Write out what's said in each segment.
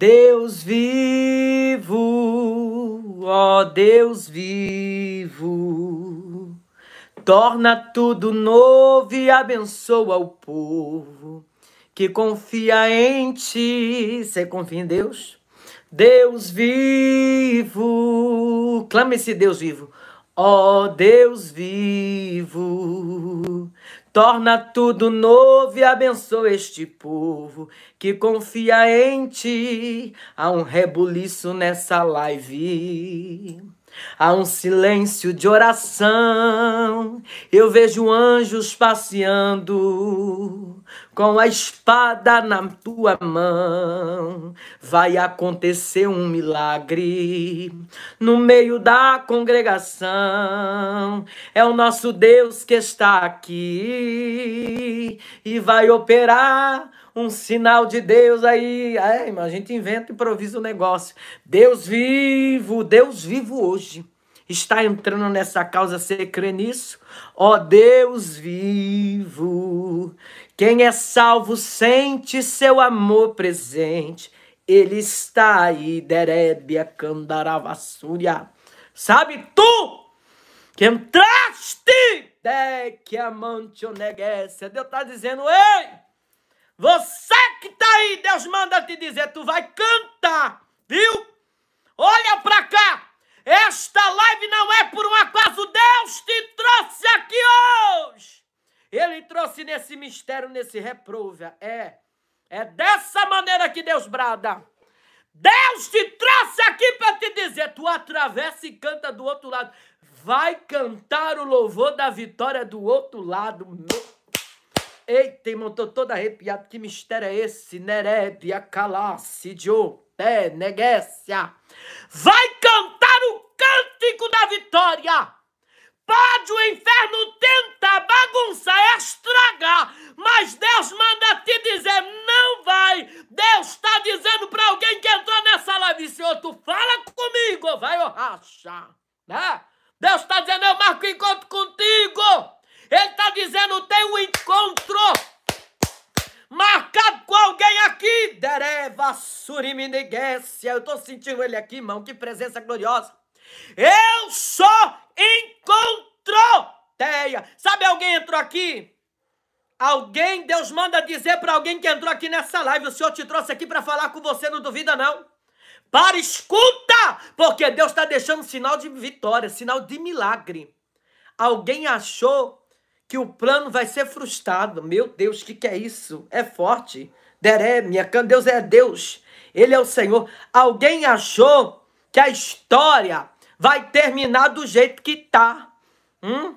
Deus vivo, ó Deus vivo, torna tudo novo e abençoa o povo que confia em ti. Você confia em Deus? Deus vivo, clame esse Deus vivo. Ó Deus vivo, torna tudo novo e abençoa este povo que confia em ti. Há um rebuliço nessa live. Há um silêncio de oração. Eu vejo anjos passeando com a espada na tua mão. Vai acontecer um milagre no meio da congregação. É o nosso Deus que está aqui e vai operar um sinal de Deus aí. É, a gente inventa, improvisa o um negócio. Deus vivo, Deus vivo hoje. Está entrando nessa causa, você crê nisso? Ó Deus vivo, quem é salvo sente seu amor presente. Ele está aí, Derebia Candaravassúria. Sabe tu que entraste? De que amante oneguece. Deus está dizendo, ei! Você que está aí, Deus manda te dizer, tu vai cantar, viu? Olha para cá. Esta live não é por um acaso, Deus te trouxe aqui hoje. Ele trouxe nesse mistério, nesse reprova. É, é dessa maneira que Deus brada. Deus te trouxe aqui para te dizer, tu atravessa e canta do outro lado. Vai cantar o louvor da vitória do outro lado, meu Eita, irmão, tô todo arrepiado. Que mistério é esse? Nerébia, Calácidio, Té, Neguécia. Vai cantar o cântico da vitória. Pode o inferno tentar bagunçar, estragar, mas Deus manda te dizer, não vai. Deus está dizendo para alguém que entrou nessa live, Senhor, tu fala comigo, vai, ô racha. Né? Deus está dizendo, eu marco encontro contigo. Ele está dizendo: tem um encontro marcado com alguém aqui. Dereva. Eu estou sentindo ele aqui, irmão. Que presença gloriosa. Eu sou encontro. Teia. Sabe alguém entrou aqui? Alguém, Deus manda dizer para alguém que entrou aqui nessa live: o Senhor te trouxe aqui para falar com você, não duvida não. Para, escuta! Porque Deus está deixando sinal de vitória, sinal de milagre. Alguém achou que o plano vai ser frustrado. Meu Deus, o que, que é isso? É forte. Deremia, Deus é Deus. Ele é o Senhor. Alguém achou que a história vai terminar do jeito que tá. Hum?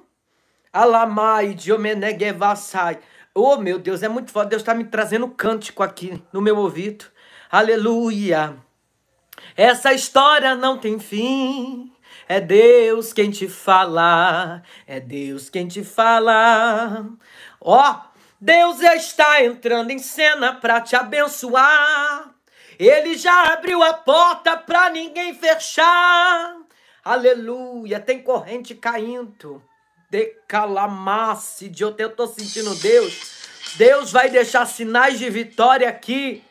Alamai, Diomeneguevassai. Oh, meu Deus, é muito forte. Deus está me trazendo cântico aqui no meu ouvido. Aleluia. Essa história não tem fim. É Deus quem te fala, é Deus quem te fala. Ó, oh, Deus está entrando em cena para te abençoar. Ele já abriu a porta para ninguém fechar. Aleluia, tem corrente caindo. Decalamasse, de eu tô sentindo Deus. Deus vai deixar sinais de vitória aqui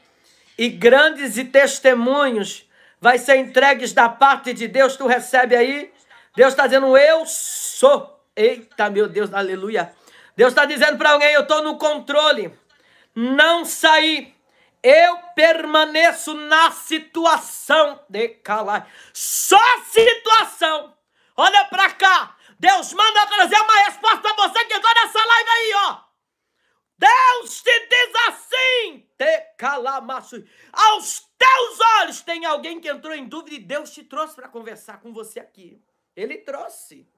e grandes e testemunhos vai ser entregues da parte de Deus, tu recebe aí. Deus está dizendo, eu sou. Eita, meu Deus, aleluia. Deus está dizendo para alguém, eu estou no controle. Não saí. Eu permaneço na situação de calar. Só situação. Olha para cá. Deus manda trazer uma resposta para você que está nessa live aí, ó. Deus te diz assim, te calamaço. Aos teus olhos tem alguém que entrou em dúvida e Deus te trouxe para conversar com você aqui. Ele trouxe.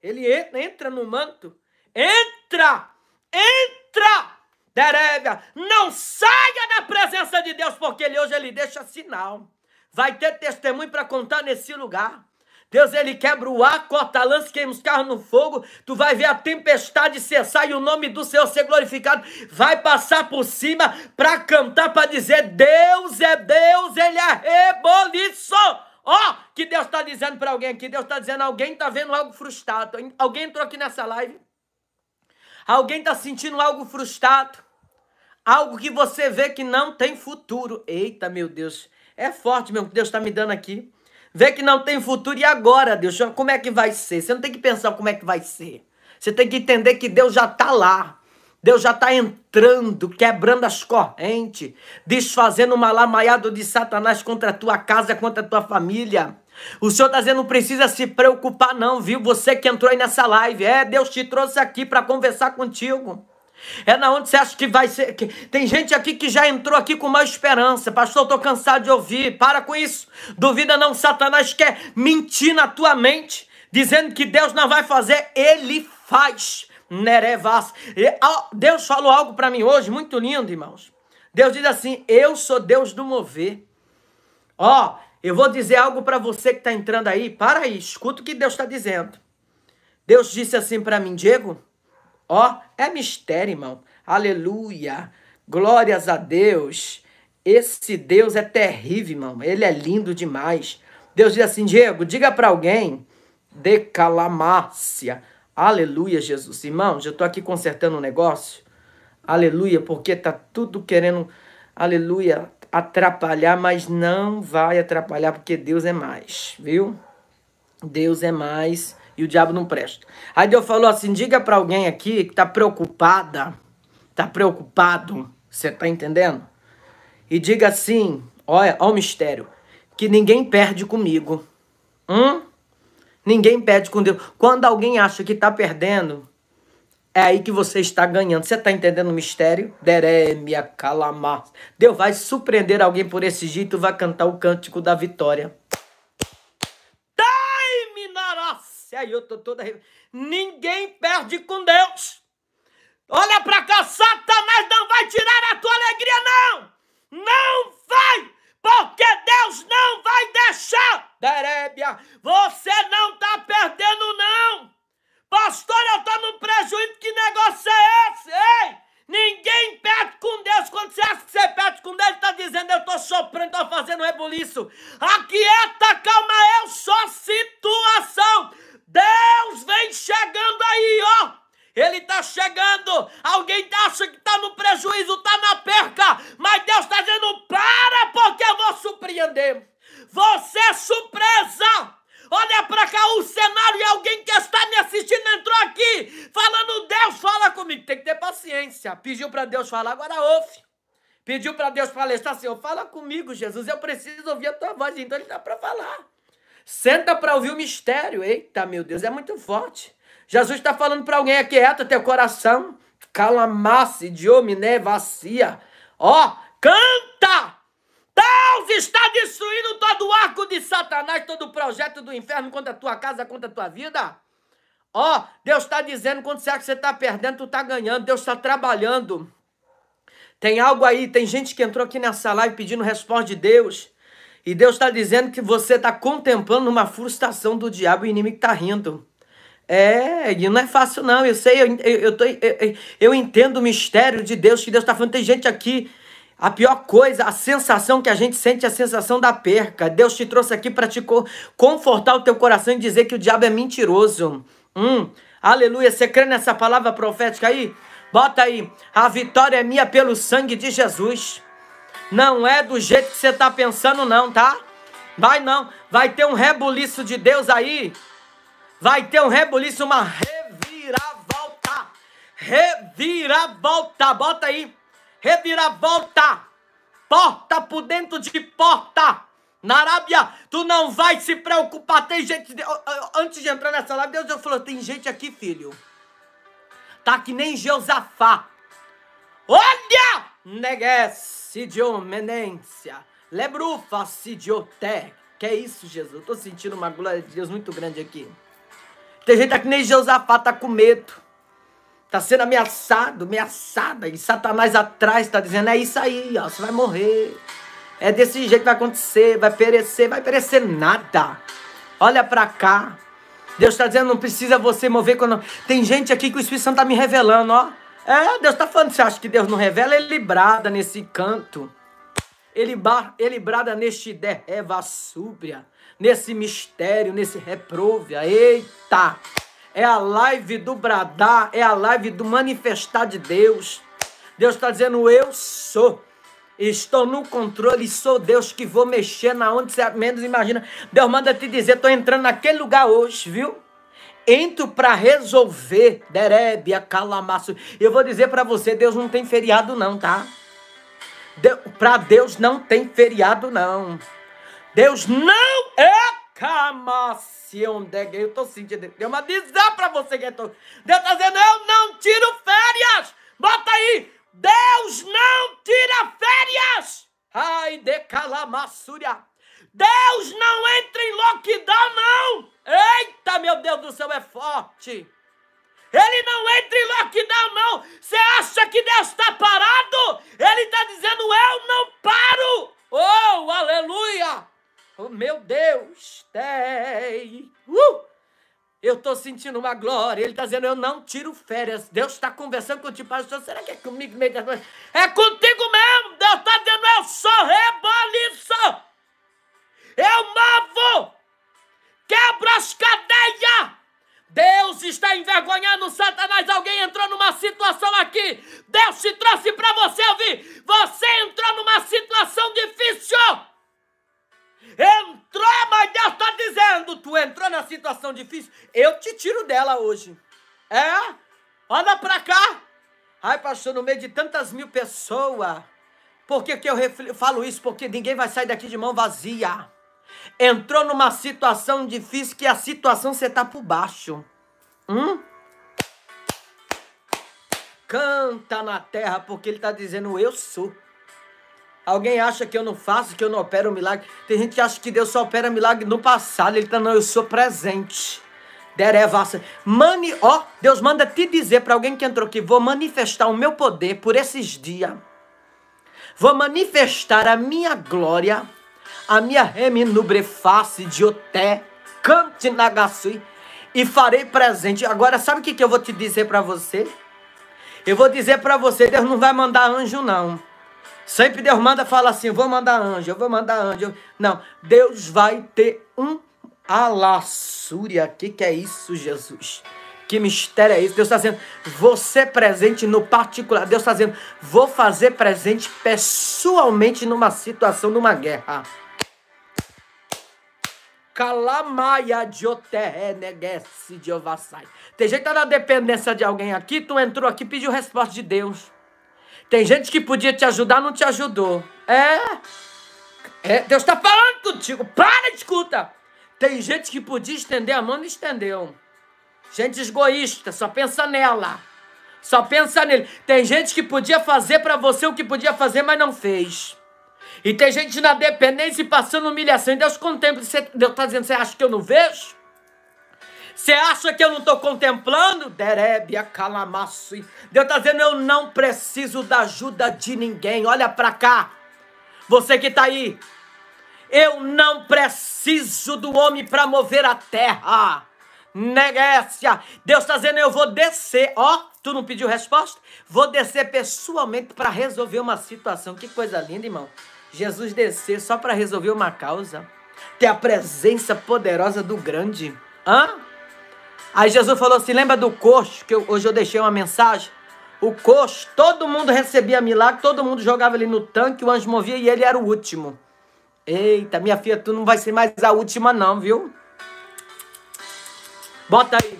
Ele entra no manto. Entra! Entra! Derévia, não saia da presença de Deus, porque ele hoje ele deixa sinal. Vai ter testemunho para contar nesse lugar. Deus, ele quebra o ar, corta a lança, queima os carros no fogo. Tu vai ver a tempestade cessar e o nome do Senhor ser glorificado. Vai passar por cima para cantar, para dizer: Deus é Deus, ele é reboliço. Ó, oh, que Deus está dizendo para alguém aqui. Deus está dizendo: alguém está vendo algo frustrado. Alguém entrou aqui nessa live? Alguém está sentindo algo frustrado? Algo que você vê que não tem futuro. Eita, meu Deus. É forte mesmo que Deus está me dando aqui. Vê que não tem futuro e agora, Deus, como é que vai ser? Você não tem que pensar como é que vai ser. Você tem que entender que Deus já está lá. Deus já está entrando, quebrando as correntes, desfazendo o malamaiado de Satanás contra a tua casa, contra a tua família. O Senhor está dizendo, não precisa se preocupar não, viu? Você que entrou aí nessa live, é, Deus te trouxe aqui para conversar contigo. É na onde você acha que vai ser. Tem gente aqui que já entrou aqui com uma esperança. Pastor, eu tô cansado de ouvir. Para com isso. Duvida não, Satanás quer mentir na tua mente, dizendo que Deus não vai fazer, ele faz. Nerevas. Deus falou algo para mim hoje, muito lindo, irmãos. Deus diz assim: Eu sou Deus do mover. Ó, eu vou dizer algo para você que está entrando aí. Para aí, escuta o que Deus está dizendo. Deus disse assim para mim, Diego. Ó, é mistério, irmão. Aleluia. Glórias a Deus. Esse Deus é terrível, irmão. Ele é lindo demais. Deus diz assim, Diego, diga para alguém, decalamácia Aleluia, Jesus. Irmãos, eu estou aqui consertando um negócio. Aleluia, porque tá tudo querendo, aleluia, atrapalhar, mas não vai atrapalhar, porque Deus é mais, viu? Deus é mais e o diabo não presta. Aí Deus falou assim: diga para alguém aqui que tá preocupada, tá preocupado, você tá entendendo? E diga assim: olha, olha o mistério, que ninguém perde comigo. Hum? Ninguém perde com Deus. Quando alguém acha que está perdendo, é aí que você está ganhando. Você está entendendo o mistério? Deremia calamar. Deus vai surpreender alguém por esse jeito, vai cantar o cântico da vitória. Aí eu tô toda. Ninguém perde com Deus. Olha pra cá, Satanás não vai tirar a tua alegria, não! Não vai! porque Deus não vai deixar. Derébia, você não está perdendo, não. Pastor, eu estou no prejuízo, que negócio é esse? Ei, ninguém perde com Deus. Quando você acha que você perde com Deus, ele está dizendo, eu estou soprando, estou fazendo rebuliço. Aquieta, calma, eu sou situação. Deus vem chegando aí, ó. Ele está chegando. Alguém acha que está no prejuízo, está na perca. Mas Deus está dizendo: para, porque eu vou surpreender. Você é surpresa. Olha para cá o cenário e alguém que está me assistindo entrou aqui falando: Deus, fala comigo. Tem que ter paciência. Pediu para Deus falar, agora ouve. Pediu para Deus palestrar, Senhor, fala comigo, Jesus. Eu preciso ouvir a tua voz. Então ele está para falar. Senta para ouvir o mistério. Eita, meu Deus, é muito forte. Jesus está falando para alguém, aquieta teu coração, calamasse de homem, vacia. Ó, canta! Deus está destruindo todo o arco de Satanás, todo o projeto do inferno contra a tua casa, contra a tua vida. Ó, Deus está dizendo, quando você acha que você está perdendo, tu está ganhando. Deus está trabalhando. Tem algo aí, tem gente que entrou aqui nessa live pedindo resposta de Deus. E Deus está dizendo que você está contemplando uma frustração do diabo e o inimigo está rindo. É, e não é fácil não, eu sei, eu, eu, eu, tô, eu, eu entendo o mistério de Deus, que Deus está falando, tem gente aqui, a pior coisa, a sensação que a gente sente é a sensação da perca. Deus te trouxe aqui para te confortar o teu coração e dizer que o diabo é mentiroso. Hum, aleluia, você crê nessa palavra profética aí? Bota aí, a vitória é minha pelo sangue de Jesus. Não é do jeito que você está pensando não, tá? Vai não, vai ter um rebuliço de Deus aí vai ter um rebuliço, uma reviravolta. Reviravolta, bota aí. Reviravolta. Porta por dentro de porta. Na Arábia, tu não vai se preocupar. Tem gente. Antes de entrar nessa live, Deus falou: tem gente aqui, filho. Tá que nem Jeosafá. Olha! Negessidio menência. Lebrufa sidioté. Que é isso, Jesus? Eu tô sentindo uma glória de Deus muito grande aqui. Tem gente que nem Jeosafá tá com medo. Tá sendo ameaçado, ameaçada. E Satanás atrás tá dizendo: é isso aí, ó, você vai morrer. É desse jeito que vai acontecer, vai perecer, vai perecer nada. Olha para cá. Deus está dizendo, não precisa você mover quando. Tem gente aqui que o Espírito Santo está me revelando, ó. É, Deus está falando, você acha que Deus não revela? Ele brada nesse canto. Ele, bar, ele brada neste derreva súbria nesse mistério, nesse reprovia. Eita! É a live do bradar, é a live do manifestar de Deus. Deus está dizendo: Eu sou. Estou no controle, sou Deus que vou mexer na onde você menos imagina. Deus manda te dizer, estou entrando naquele lugar hoje, viu? Entro para resolver. Derébia, calamaço. Eu vou dizer para você, Deus não tem feriado não, tá? De, para Deus não tem feriado não. Deus não é camacion Eu estou sentindo. Deus vai dizer para você que eu tô. Deus está dizendo, eu não tiro férias. Bota aí. Deus não tira férias! Ai, de calamassúria! Deus não entra em lockdown, não! Eita, meu Deus do céu, é forte! Ele não entra em lockdown, não! Você acha que Deus está parado? Ele está dizendo, eu não paro! Oh, aleluia! Oh, meu Deus! Tem! Eu estou sentindo uma glória. Ele está dizendo, eu não tiro férias. Deus está conversando contigo, pastor. Será que é comigo mesmo? É contigo mesmo. Deus está dizendo, eu sou reboliço. Eu movo. Quebra as cadeias. Deus está envergonhando Satanás. Alguém entrou numa situação aqui. Deus te trouxe para você ouvir. Você entrou numa situação difícil. Entrou, mas Deus está dizendo: tu entrou na situação difícil, eu te tiro dela hoje. É? Olha para cá. Ai, pastor, no meio de tantas mil pessoas. Por que, que eu falo isso? Porque ninguém vai sair daqui de mão vazia. Entrou numa situação difícil que a situação você tá por baixo. Hum? Canta na terra, porque ele está dizendo: Eu sou. Alguém acha que eu não faço, que eu não opero um milagre? Tem gente que acha que Deus só opera milagre no passado. Ele tá, não, eu sou presente. Derevassa. Mani, ó, Deus manda te dizer para alguém que entrou aqui: vou manifestar o meu poder por esses dias. Vou manifestar a minha glória, a minha reminubreface de oté, cante nagasui, e farei presente. Agora, sabe o que, que eu vou te dizer para você? Eu vou dizer para você: Deus não vai mandar anjo, não. Sempre Deus manda fala assim: vou mandar anjo, eu vou mandar anjo. Não, Deus vai ter um alassúria. O que, que é isso, Jesus? Que mistério é isso? Deus está dizendo, você presente no particular. Deus está dizendo, vou fazer presente pessoalmente numa situação, numa guerra. Calamaia. Tem gente que tá na dependência de alguém aqui, tu entrou aqui pediu resposta de Deus. Tem gente que podia te ajudar, não te ajudou. É. é Deus está falando contigo. Para escuta. Tem gente que podia estender a mão, não estendeu. Gente egoísta, só pensa nela. Só pensa nele. Tem gente que podia fazer para você o que podia fazer, mas não fez. E tem gente na dependência e passando humilhação. E Deus contempla. Deus está dizendo: você acha que eu não vejo? Você acha que eu não estou contemplando? Derébia calamaço. Deus está dizendo, eu não preciso da ajuda de ninguém. Olha para cá. Você que está aí. Eu não preciso do homem para mover a terra. Neguécia. Deus está dizendo, eu vou descer. Ó, oh, tu não pediu resposta? Vou descer pessoalmente para resolver uma situação. Que coisa linda, irmão. Jesus descer só para resolver uma causa. Ter a presença poderosa do grande. Hã? Aí Jesus falou assim: lembra do coxo, que eu, hoje eu deixei uma mensagem? O coxo, todo mundo recebia milagre, todo mundo jogava ele no tanque, o anjo movia e ele era o último. Eita, minha filha, tu não vai ser mais a última, não, viu? Bota aí.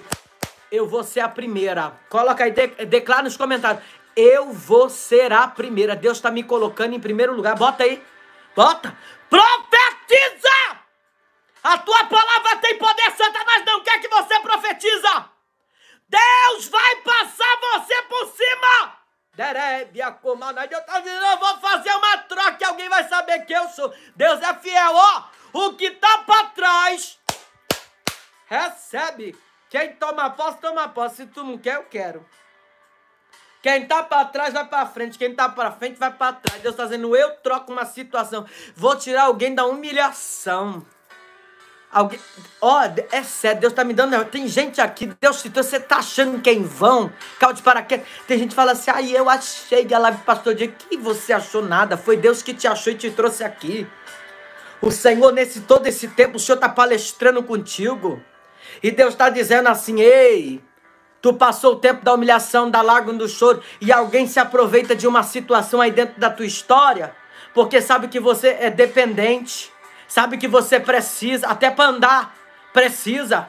Eu vou ser a primeira. Coloca aí, de, declara nos comentários. Eu vou ser a primeira. Deus está me colocando em primeiro lugar. Bota aí. Bota. Profetiza! A tua palavra tem poder, Satanás não quer que você profetiza. Deus vai passar você por cima. Derebia comanda. Deus está dizendo, eu vou fazer uma troca e alguém vai saber que eu sou. Deus é fiel, ó. O que tá para trás, recebe. Quem toma posse, toma posse. Se tu não quer, eu quero. Quem tá para trás vai para frente, quem tá para frente vai para trás. Deus está dizendo, eu troco uma situação. Vou tirar alguém da humilhação. Alguém, ó, oh, é sério, Deus tá me dando. Tem gente aqui, Deus te você tá achando que é em vão? Calma de paraquedas. Tem gente que fala assim, aí eu achei a live pastor dia. Que você achou nada? Foi Deus que te achou e te trouxe aqui. O Senhor, nesse todo esse tempo, o Senhor tá palestrando contigo. E Deus está dizendo assim: ei, tu passou o tempo da humilhação, da lágrima do choro, e alguém se aproveita de uma situação aí dentro da tua história porque sabe que você é dependente, sabe que você precisa, até para andar, precisa.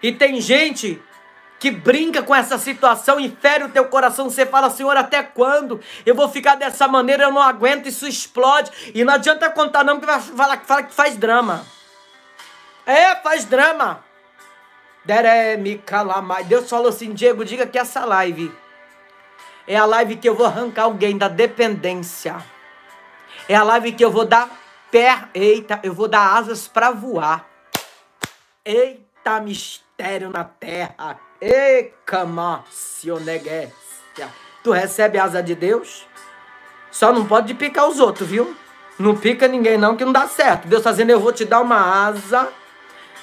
E tem gente que brinca com essa situação e fere o teu coração. Você fala, Senhor, até quando? Eu vou ficar dessa maneira, eu não aguento, isso explode. E não adianta contar, não, que vai falar que fala que faz drama. É, faz drama. Dereme calamai. Deus falou assim, Diego, diga que essa live é a live que eu vou arrancar alguém da dependência. É a live que eu vou dar pé, eita, eu vou dar asas para voar. Eita, mistério na terra. E Tu recebe asa de Deus? Só não pode picar os outros, viu? Não pica ninguém não, que não dá certo. Deus está dizendo, eu vou te dar uma asa.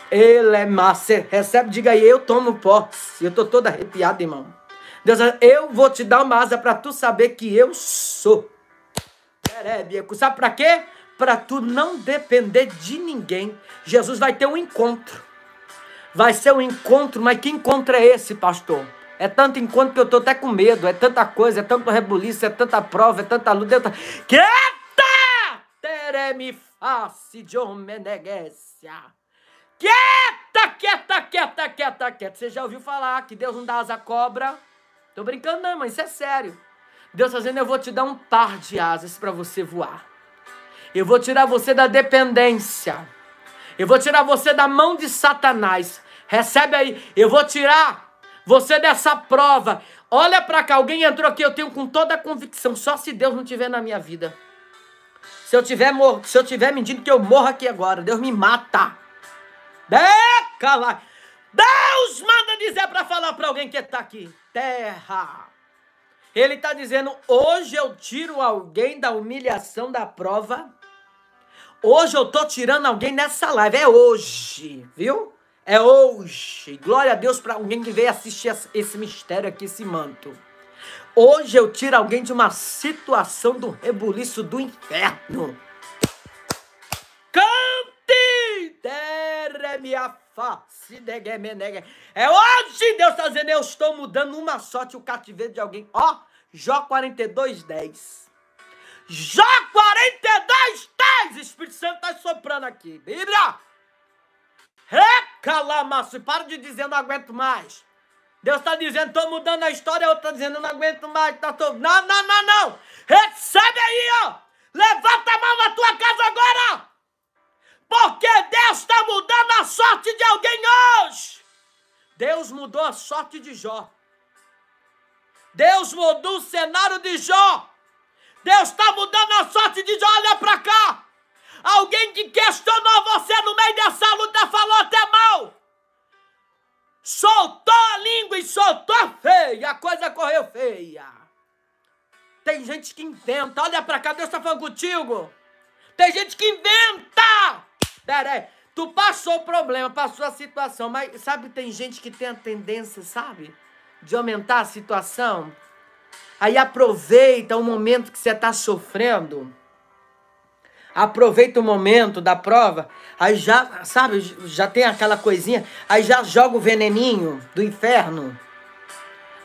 Ele é massa. Recebe, diga aí, eu tomo posse. Eu tô toda arrepiada, irmão. Deus eu vou te dar uma asa para tu saber que eu sou. Sabe para quê? Para tu não depender de ninguém. Jesus vai ter um encontro. Vai ser um encontro, mas que encontro é esse, pastor? É tanto encontro que eu tô até com medo. É tanta coisa, é tanto rebuliço, é tanta prova, é tanta luta. É tanta... Quieta! Tereme face de homeneguécia. Quieta, quieta, quieta, quieta, quieta. Você já ouviu falar que Deus não dá asa à cobra? Tô brincando não, mas isso é sério. Deus está dizendo, eu vou te dar um par de asas para você voar. Eu vou tirar você da dependência. Eu vou tirar você da mão de Satanás. Recebe aí. Eu vou tirar você dessa prova. Olha para cá, alguém entrou aqui, eu tenho com toda a convicção, só se Deus não tiver na minha vida. Se eu tiver, se eu tiver mentindo que eu morro aqui agora, Deus me mata. Deca lá. Deus manda dizer para falar para alguém que está aqui. Terra. Ele está dizendo: hoje eu tiro alguém da humilhação da prova Hoje eu tô tirando alguém nessa live. É hoje, viu? É hoje. Glória a Deus para alguém que veio assistir esse mistério aqui, esse manto. Hoje eu tiro alguém de uma situação do rebuliço do inferno. Cante! Dere a face. É hoje, Deus está dizendo, eu estou mudando uma sorte o cativeiro de alguém. Ó, Jó 42, 10. Jó 42, 10. Espírito Santo está soprando aqui. Bíblia. Recalamaço. Para de dizer, não aguento mais. Deus está dizendo, estou mudando a história. Outro está dizendo, não aguento mais. Tá todo... Não, não, não, não. Recebe aí, ó. Levanta a mão na tua casa agora. Porque Deus está mudando a sorte de alguém hoje. Deus mudou a sorte de Jó. Deus mudou o cenário de Jó. Deus está mudando a sorte de olha para cá. Alguém que questionou você no meio dessa luta falou até mal. Soltou a língua e soltou feia. A coisa correu feia. Tem gente que inventa. Olha para cá, Deus está falando contigo. Tem gente que inventa. Pera aí. Tu passou o problema, passou a situação, mas sabe, tem gente que tem a tendência, sabe, de aumentar a situação Aí aproveita o momento que você está sofrendo. Aproveita o momento da prova. Aí já, sabe, já tem aquela coisinha. Aí já joga o veneninho do inferno.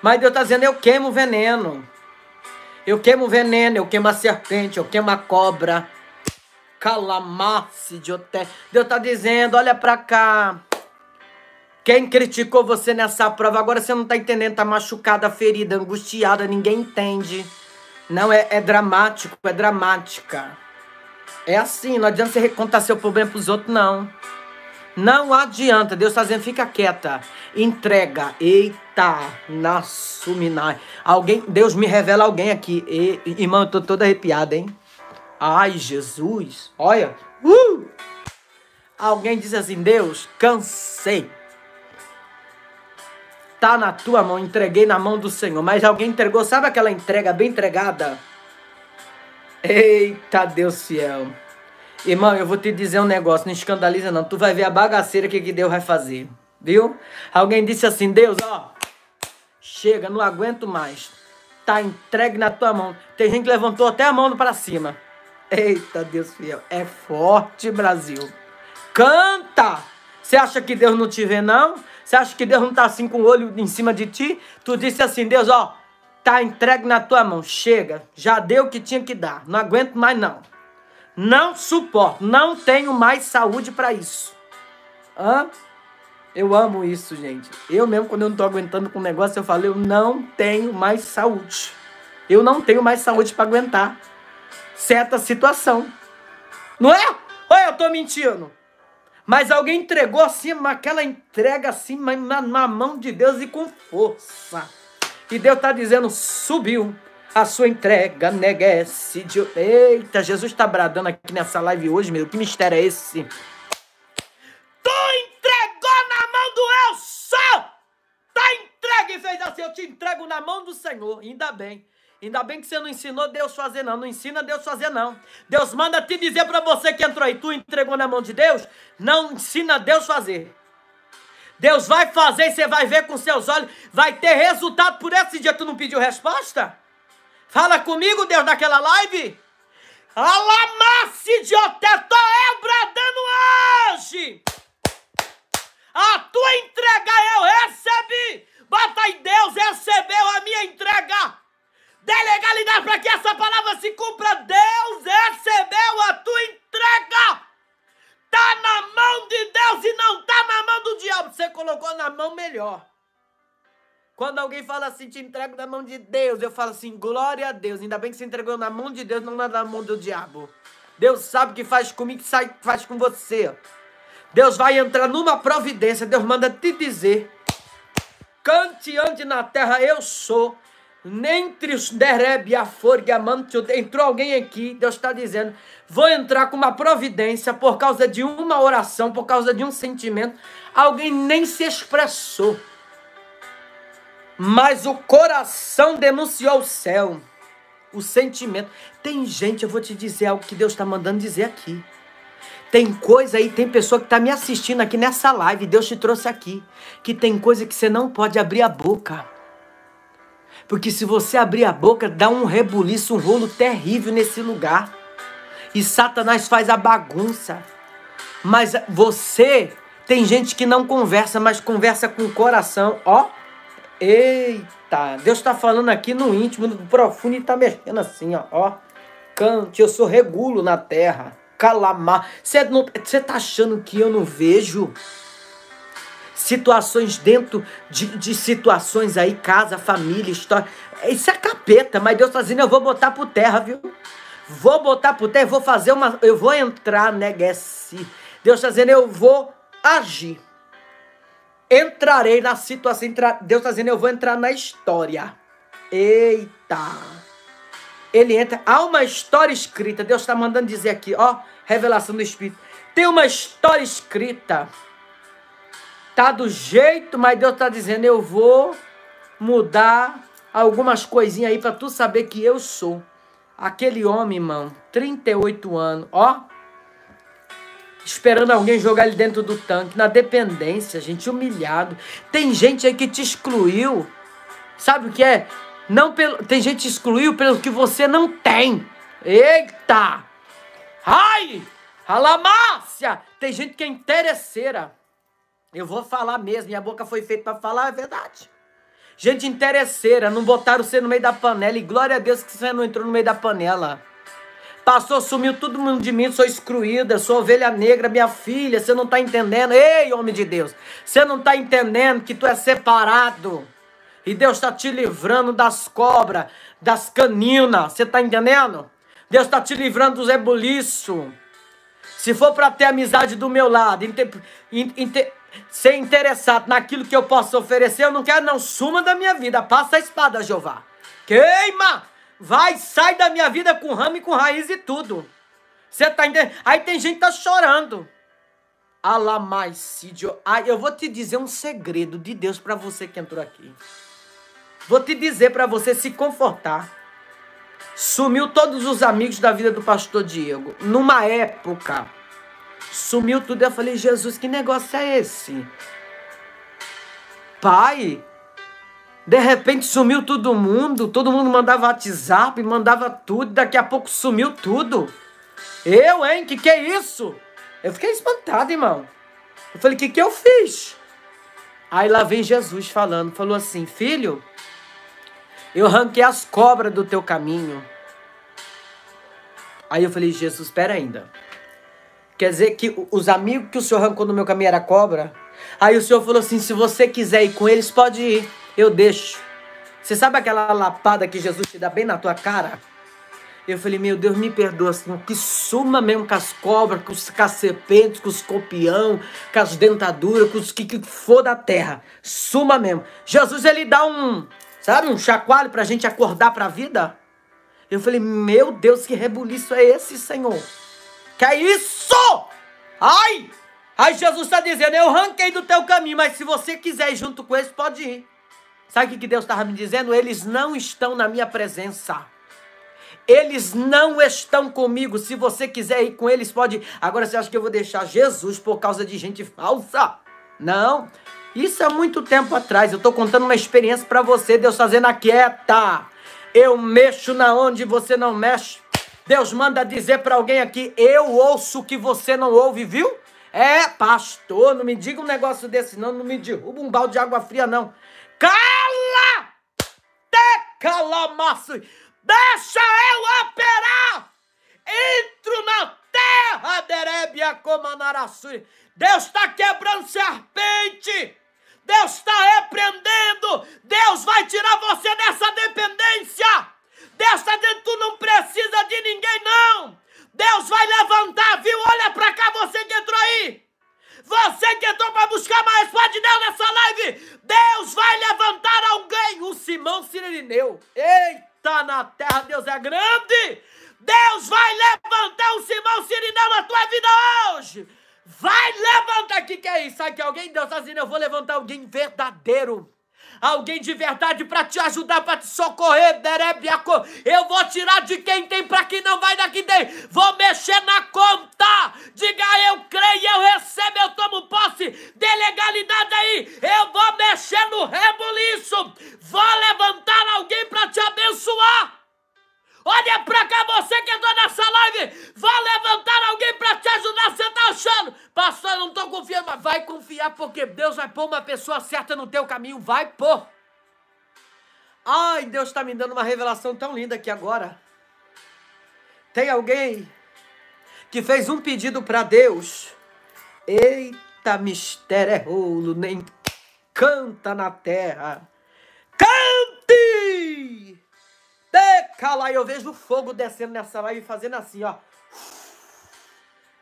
Mas Deus está dizendo: eu queimo o veneno. Eu queimo o veneno, eu queimo a serpente, eu queimo a cobra. Calamasse de hotel. Deus está dizendo: olha para cá. Quem criticou você nessa prova, agora você não tá entendendo, tá machucada, ferida, angustiada, ninguém entende. Não, é, é dramático, é dramática. É assim, não adianta você contar seu problema pros outros, não. Não adianta, Deus tá dizendo, fica quieta. Entrega. Eita, na suminai. Alguém, Deus me revela alguém aqui. E, irmão, eu tô toda arrepiada, hein? Ai, Jesus. Olha. Uh! Alguém diz assim, Deus, cansei tá na tua mão, entreguei na mão do Senhor. Mas alguém entregou, sabe aquela entrega bem entregada? Eita Deus fiel. Irmão, eu vou te dizer um negócio, não escandaliza não. Tu vai ver a bagaceira que, que Deus vai fazer. Viu? Alguém disse assim, Deus, ó, chega, não aguento mais. Tá entregue na tua mão. Tem gente que levantou até a mão para cima. Eita Deus fiel. É forte, Brasil. Canta! Você acha que Deus não te vê, não? Você acha que Deus não está assim com o olho em cima de ti? Tu disse assim, Deus, ó, tá entregue na tua mão, chega, já deu o que tinha que dar, não aguento mais não. Não suporto, não tenho mais saúde para isso. Hã? Eu amo isso, gente. Eu mesmo, quando eu não tô aguentando com o negócio, eu falo, eu não tenho mais saúde. Eu não tenho mais saúde para aguentar certa situação. Não é? Ou eu tô mentindo? Mas alguém entregou assim, aquela entrega assim, na, na mão de Deus e com força. E Deus está dizendo: subiu a sua entrega, negue-se de. Eita, Jesus está bradando aqui nessa live hoje, meu. Que mistério é esse? Tu entregou na mão do eu sou! Tá entregue fez assim: eu te entrego na mão do Senhor. Ainda bem. Ainda bem que você não ensinou Deus fazer, não. Não ensina Deus fazer, não. Deus manda te dizer para você que entrou aí, tu entregou na mão de Deus. Não ensina Deus fazer. Deus vai fazer e você vai ver com seus olhos. Vai ter resultado por esse dia. Tu não pediu resposta? Fala comigo, Deus, naquela live. Alamasse de tô eu bradando hoje. A tua entrega eu recebi. Bota aí, Deus recebeu a minha entrega. Dê legalidade para que essa palavra se cumpra. Deus recebeu a tua entrega. Tá na mão de Deus e não tá na mão do diabo. Você colocou na mão melhor. Quando alguém fala assim, te entrego na mão de Deus, eu falo assim, glória a Deus. Ainda bem que você entregou na mão de Deus, não na mão do diabo. Deus sabe o que faz comigo, que sai, faz com você. Deus vai entrar numa providência. Deus manda te dizer: cante ande na terra, eu sou Entrou alguém aqui, Deus está dizendo, vou entrar com uma providência por causa de uma oração, por causa de um sentimento. Alguém nem se expressou, mas o coração denunciou o céu, o sentimento. Tem gente, eu vou te dizer algo que Deus está mandando dizer aqui. Tem coisa aí, tem pessoa que está me assistindo aqui nessa live, Deus te trouxe aqui, que tem coisa que você não pode abrir a boca. Porque se você abrir a boca, dá um rebuliço, um rolo terrível nesse lugar. E Satanás faz a bagunça. Mas você, tem gente que não conversa, mas conversa com o coração. Ó, eita, Deus está falando aqui no íntimo, no profundo e está mexendo assim, ó. ó. Cante, eu sou regulo na terra. Calamar. Você está achando que eu não vejo? Situações dentro de, de situações aí, casa, família, história. Isso é capeta, mas Deus está dizendo, eu vou botar por terra, viu? Vou botar por terra, vou fazer uma. Eu vou entrar, negue-se. Né, Deus está dizendo, eu vou agir. Entrarei na situação. Entra... Deus está dizendo, eu vou entrar na história. Eita! Ele entra. Há uma história escrita. Deus está mandando dizer aqui, ó, revelação do Espírito. Tem uma história escrita Tá do jeito, mas Deus tá dizendo: eu vou mudar algumas coisinhas aí para tu saber que eu sou. Aquele homem, irmão, 38 anos, ó. Esperando alguém jogar ele dentro do tanque, na dependência, gente, humilhado. Tem gente aí que te excluiu. Sabe o que é? Não pelo, tem gente que te excluiu pelo que você não tem. Eita! Ai! Alamácia! Tem gente que é interesseira. Eu vou falar mesmo, minha boca foi feita para falar a verdade. Gente interesseira, não botaram você no meio da panela. E glória a Deus que você não entrou no meio da panela. Passou, sumiu todo mundo de mim, sou excluída, sou ovelha negra, minha filha, você não está entendendo. Ei, homem de Deus, você não está entendendo que tu é separado. E Deus está te livrando das cobras, das caninas, você está entendendo? Deus está te livrando dos ebuliços. Se for para ter amizade do meu lado, inter, inter, ser interessado naquilo que eu posso oferecer, eu não quero não. Suma da minha vida, passa a espada, Jeová. Queima! Vai, sai da minha vida com ramo e com raiz e tudo. Você tá entendendo? Aí tem gente que tá chorando. Alamaicidio. Ai, eu vou te dizer um segredo de Deus para você que entrou aqui. Vou te dizer para você se confortar. Sumiu todos os amigos da vida do pastor Diego. Numa época Sumiu tudo. Eu falei, Jesus, que negócio é esse? Pai, de repente sumiu todo mundo, todo mundo mandava WhatsApp, mandava tudo, daqui a pouco sumiu tudo. Eu, hein? Que que é isso? Eu fiquei espantado, irmão. Eu falei, que que eu fiz? Aí lá vem Jesus falando, falou assim, filho, eu arranquei as cobras do teu caminho. Aí eu falei, Jesus, espera ainda. Quer dizer que os amigos que o senhor arrancou no meu caminho era cobra? Aí o senhor falou assim: se você quiser ir com eles, pode ir. Eu deixo. Você sabe aquela lapada que Jesus te dá bem na tua cara? Eu falei, meu Deus, me perdoa, Senhor, que suma mesmo com as cobras, com os serpentes, com os escorpião, com as dentaduras, com os que, que for da terra. Suma mesmo. Jesus, ele dá um, sabe, um chacoalho pra gente acordar pra vida. Eu falei, meu Deus, que rebuliço é esse, Senhor? Que é isso? Ai! Aí Jesus está dizendo, eu ranquei do teu caminho, mas se você quiser ir junto com eles, pode ir. Sabe o que Deus estava me dizendo? Eles não estão na minha presença. Eles não estão comigo. Se você quiser ir com eles, pode ir. Agora você acha que eu vou deixar Jesus por causa de gente falsa? Não. Isso há muito tempo atrás. Eu estou contando uma experiência para você. Deus fazendo a quieta. Eu mexo na onde você não mexe. Deus manda dizer para alguém aqui: eu ouço o que você não ouve, viu? É, pastor, não me diga um negócio desse, não. Não me derruba um balde de água fria, não. Cala! Te calamaço! Deixa eu operar! Entro na terra, Derebia Comanaraçui. Deus está quebrando serpente. Deus está repreendendo. Deus vai tirar você dessa dependência. Deus está dizendo, tu não precisa de ninguém, não. Deus vai levantar, viu? Olha para cá, você que entrou aí. Você que entrou para buscar mais resposta de Deus nessa live. Deus vai levantar alguém. O Simão Sirineu. Eita! na terra, Deus é grande. Deus vai levantar o Simão Sirineu na tua vida hoje. Vai levantar aqui, que é isso? Que alguém, Deus está dizendo, eu vou levantar alguém verdadeiro alguém de verdade para te ajudar, para te socorrer, Derebiaco. Eu vou tirar de quem tem para quem não vai daqui tem. Vou mexer na conta. Diga eu creio, eu recebo, eu tomo posse de legalidade aí. Eu vou mexer no rebuliço. Vou levantar Pastor, não tô confiando. Mas vai confiar porque Deus vai pôr uma pessoa certa no teu caminho. Vai pôr. Ai, Deus está me dando uma revelação tão linda aqui agora. Tem alguém que fez um pedido para Deus. Eita, mistério é rolo, nem canta na terra. Cante! Deca lá, eu vejo fogo descendo nessa live fazendo assim, ó.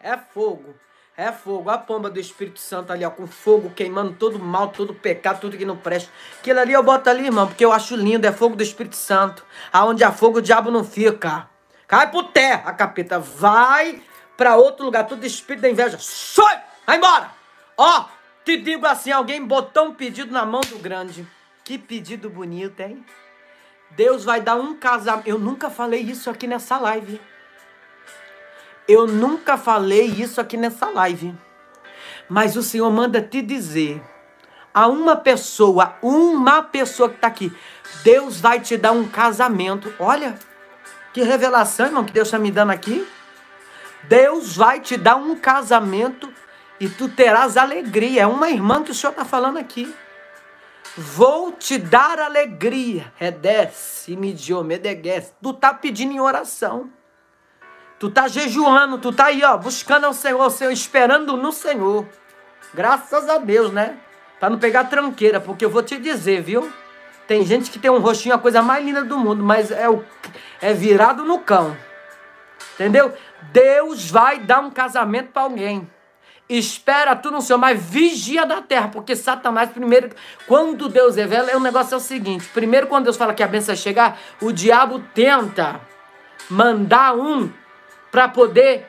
É fogo. É fogo, a pomba do Espírito Santo ali, ó, com fogo queimando todo mal, todo pecado, tudo que não presta. Aquilo ali eu boto ali, irmão, porque eu acho lindo, é fogo do Espírito Santo. Aonde há fogo, o diabo não fica. Cai por terra, capeta. Vai para outro lugar, todo espírito da inveja. Sai! Vai embora! Ó, te digo assim, alguém botou um pedido na mão do grande. Que pedido bonito, hein? Deus vai dar um casamento. Eu nunca falei isso aqui nessa live. Eu nunca falei isso aqui nessa live. Mas o Senhor manda te dizer a uma pessoa, uma pessoa que está aqui, Deus vai te dar um casamento. Olha, que revelação, irmão, que Deus está me dando aqui. Deus vai te dar um casamento e tu terás alegria. É uma irmã que o Senhor está falando aqui. Vou te dar alegria. Redesce, mediegues. Tu tá pedindo em oração. Tu tá jejuando, tu tá aí, ó, buscando ao Senhor, o Senhor, esperando no Senhor. Graças a Deus, né? Pra não pegar tranqueira, porque eu vou te dizer, viu? Tem gente que tem um rostinho a coisa mais linda do mundo, mas é, o, é virado no cão. Entendeu? Deus vai dar um casamento para alguém espera tu no Senhor, mas vigia da terra, porque Satanás, primeiro, quando Deus revela, é o negócio é o seguinte: primeiro, quando Deus fala que a bênção chegar, o diabo tenta mandar um para poder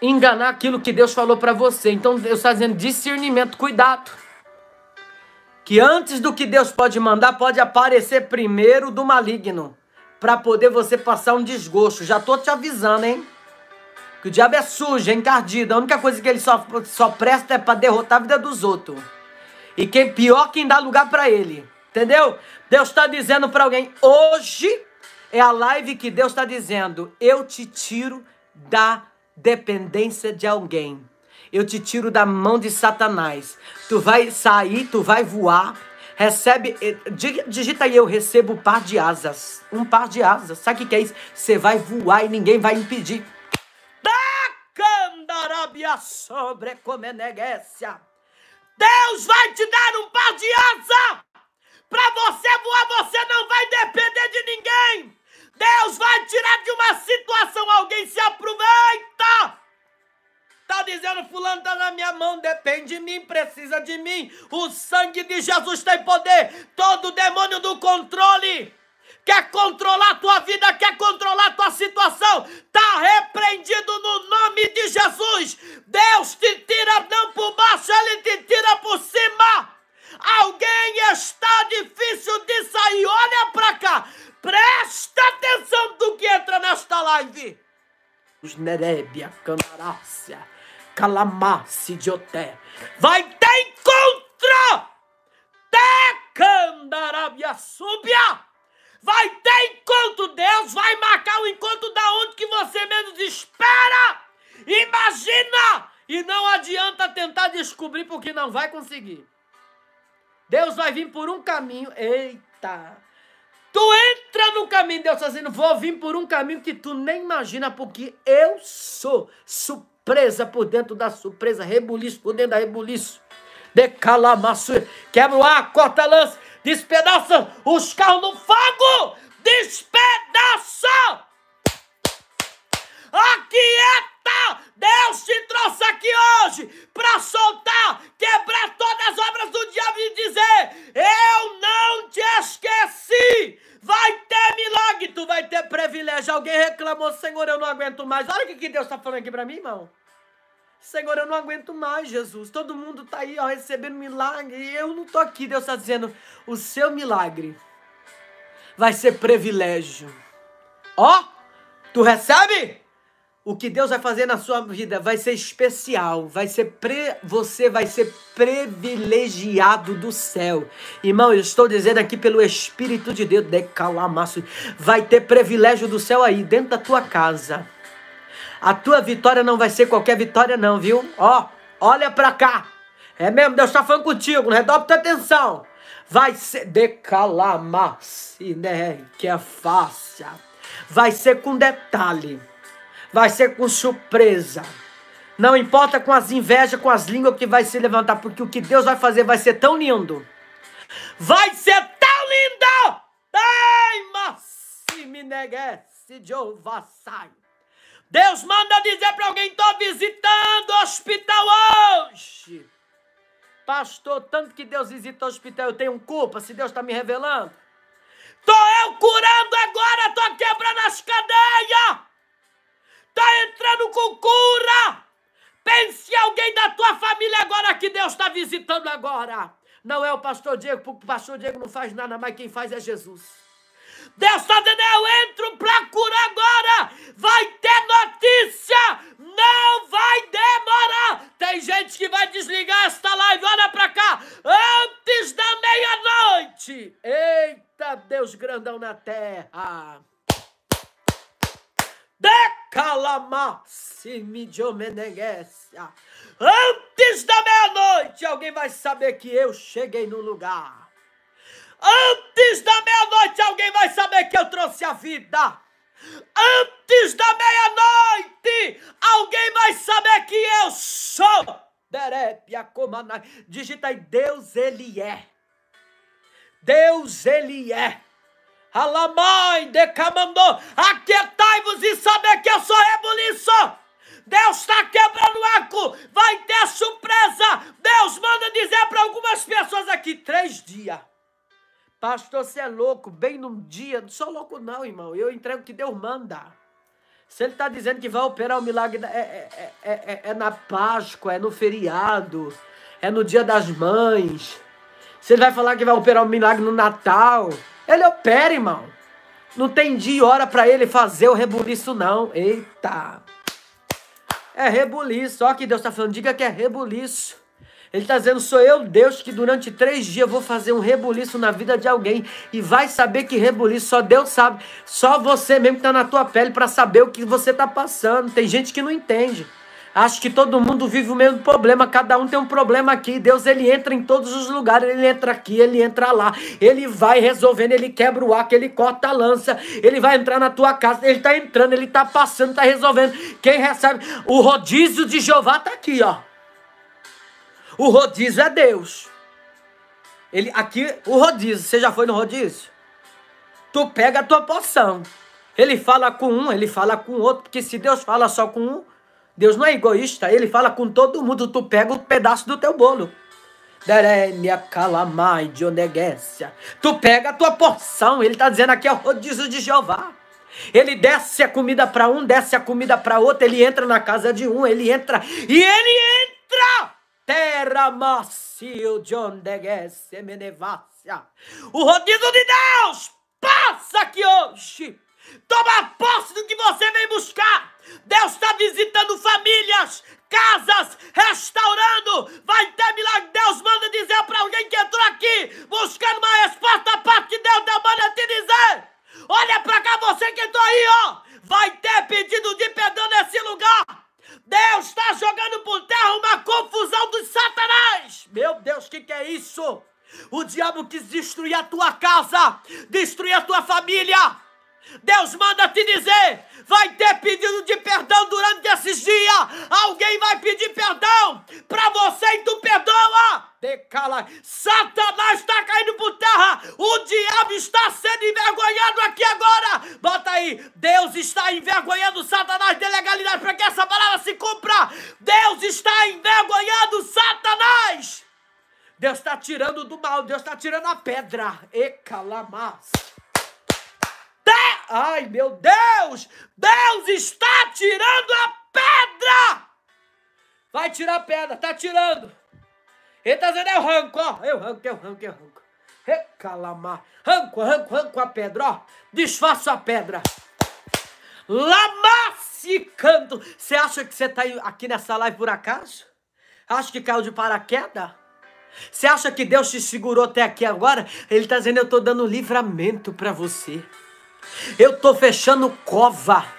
enganar aquilo que Deus falou para você. Então Deus está dizendo discernimento, cuidado. Que antes do que Deus pode mandar, pode aparecer primeiro do maligno, para poder você passar um desgosto. Já tô te avisando, hein? Que o diabo é sujo, é encardido. A única coisa que ele só, só presta é para derrotar a vida dos outros. E quem pior quem dá lugar para ele. Entendeu? Deus está dizendo para alguém, hoje é a live que Deus está dizendo, eu te tiro da dependência de alguém. Eu te tiro da mão de Satanás. Tu vai sair, tu vai voar, Recebe, eh, digita aí, eu recebo um par de asas. Um par de asas. Sabe o que, é isso? Você vai voar e ninguém vai impedir. Candarabia sobre comeneguécia. Deus vai te dar um par de asa. Para você voar, você não vai depender de ninguém. Deus vai tirar de uma situação, alguém se aproveita. Tá dizendo, fulano tá na minha mão, depende de mim, precisa de mim. O sangue de Jesus tem poder. Todo demônio do controle quer controlar a tua vida, quer controlar a tua situação, tá repreendido no nome de Jesus. Deus te tira não por baixo, ele te tira por cima. Alguém está difícil de sair. Olha nesta live. Os Nerébia, Canarácia, Calamasse, Dioté. Vai ter encontro! Tecandarabia, súbia! Vai ter encontro! Deus vai marcar o encontro da onde que você menos espera! Imagina! E não adianta tentar descobrir porque não vai conseguir. Deus vai vir por um caminho. Eita! Tu entra no caminho, Deus está dizendo, vou vir por um caminho que tu nem imagina, porque eu sou surpresa por dentro da surpresa, rebuliço por dentro da rebuliço. Decalamaço, quebra o ar, corta a lança, despedaça os carros no fogo, despedaça! Aquieta! Deus te trouxe aqui hoje para soltar, quebrar todas as obras do diabo e dizer: Eu não te esqueci. Vai ter milagre, tu vai ter privilégio. Alguém reclamou, Senhor, eu não aguento mais. Olha o que Deus está falando aqui para mim, irmão. Senhor, eu não aguento mais, Jesus. Todo mundo está aí, ó, recebendo milagre. E eu não estou aqui. Deus está dizendo: o seu milagre vai ser privilégio. Ó, tu recebe? O que Deus vai fazer na sua vida vai ser especial, vai ser pre... você vai ser privilegiado do céu. Irmão, eu estou dizendo aqui pelo Espírito de Deus, decalamaço, vai ter privilégio do céu aí dentro da tua casa. A tua vitória não vai ser qualquer vitória não, viu? Ó, olha pra cá. É mesmo, Deus está falando contigo, redobre tua atenção. Vai ser decalamasse, né? Que é fácil. Vai ser com detalhe vai ser com surpresa. Não importa com as invejas, com as línguas que vai se levantar, porque o que Deus vai fazer vai ser tão lindo. Vai ser tão lindo! Deus manda dizer para alguém: estou visitando o hospital hoje. Pastor, tanto que Deus visita o hospital, eu tenho culpa se Deus está me revelando. Estou eu curando agora, estou quebrando as cadeias. Está entrando com cura. Pense alguém da tua família agora que Deus está visitando agora. Não é o pastor Diego, porque o pastor Diego não faz nada, mas quem faz é Jesus. Deus está dizendo, eu entro para curar agora. Vai ter notícia. Não vai demorar. Tem gente que vai desligar esta live, olha para cá, antes da meia-noite. Eita, Deus grandão na terra. Decalamassimidomeneguesia. Antes da meia-noite, alguém vai saber que eu cheguei no lugar. Antes da meia-noite, alguém vai saber que eu trouxe a vida. Antes da meia-noite, alguém vai saber que eu sou. Derepia comana. Digita aí, Deus ele é. Deus ele é. Alamai decamandou. Aquietai-vos e saber que eu sou rebuliço. Deus está quebrando o. Vai ter surpresa. Deus manda dizer para algumas pessoas aqui: três dias. Pastor, você é louco, bem num dia. Não sou louco, não, irmão. Eu entrego o que Deus manda. Se ele está dizendo que vai operar o milagre, é, é, é, é, é na Páscoa, é no feriado, é no dia das mães. Se ele vai falar que vai operar o milagre no Natal, ele opera, irmão. Não tem dia e hora para ele fazer o rebuliço, não. Eita! É rebuliço. Olha que Deus está falando. Diga que é rebuliço. Ele está dizendo: sou eu, Deus, que durante três dias vou fazer um rebuliço na vida de alguém. E vai saber que rebuliço só Deus sabe. Só você mesmo que está na tua pele para saber o que você está passando. Tem gente que não entende. Acho que todo mundo vive o mesmo problema, cada um tem um problema aqui. Deus ele entra em todos os lugares, ele entra aqui, ele entra lá, ele vai resolvendo, ele quebra o arco, ele corta a lança, ele vai entrar na tua casa, ele está entrando, ele está passando, está resolvendo. Quem recebe o rodízio de Jeová está aqui, ó. O rodízio é Deus. Ele aqui o rodízio, você já foi no rodízio? Tu pega a tua porção. Ele fala com um, ele fala com outro, porque se Deus fala só com um, Deus não é egoísta, ele fala com todo mundo, tu pega um pedaço do teu bolo. Tu pega a tua porção, ele está dizendo aqui é o rodízio de Jeová. Ele desce a comida para um, desce a comida para outro, ele entra na casa de um, ele entra e ele entra. Terra macio John O rodízio de Deus passa aqui hoje. Toma posse do que você vem buscar. Deus está visitando famílias, casas, restaurando. Vai ter milagre. Deus manda dizer para alguém que entrou aqui buscando uma resposta a parte de Deus. Deus manda te dizer. Olha para cá, você que entrou aí, ó. Vai ter pedido de perdão nesse lugar. Deus está jogando por terra uma confusão dos satanás. Meu Deus, o que, que é isso? O diabo quis destruir a tua casa, destruir a tua família. Deus manda te dizer: vai ter pedido de perdão durante esses dias. Alguém vai pedir perdão para você e tu perdoa. Decala. Satanás está caindo por terra. O diabo está sendo envergonhado aqui agora. Bota aí. Deus está envergonhando Satanás de legalidade para que essa palavra se cumpra. Deus está envergonhando Satanás. Deus está tirando do mal. Deus está tirando a pedra. E calamas. Ai, meu Deus! Deus está tirando a pedra! Vai tirar a pedra, tá tirando. Ele tá dizendo, eu ranco, ó. Eu ranco, eu ranco, eu ranco. Recalamar. Ranco, ranco, ranco a pedra, ó. Desfaço a pedra. Lamassicando. Você acha que você tá aqui nessa live por acaso? Acha que caiu de paraquedas? Você acha que Deus te segurou até aqui agora? Ele está dizendo: Eu estou dando livramento para você. Eu estou fechando cova.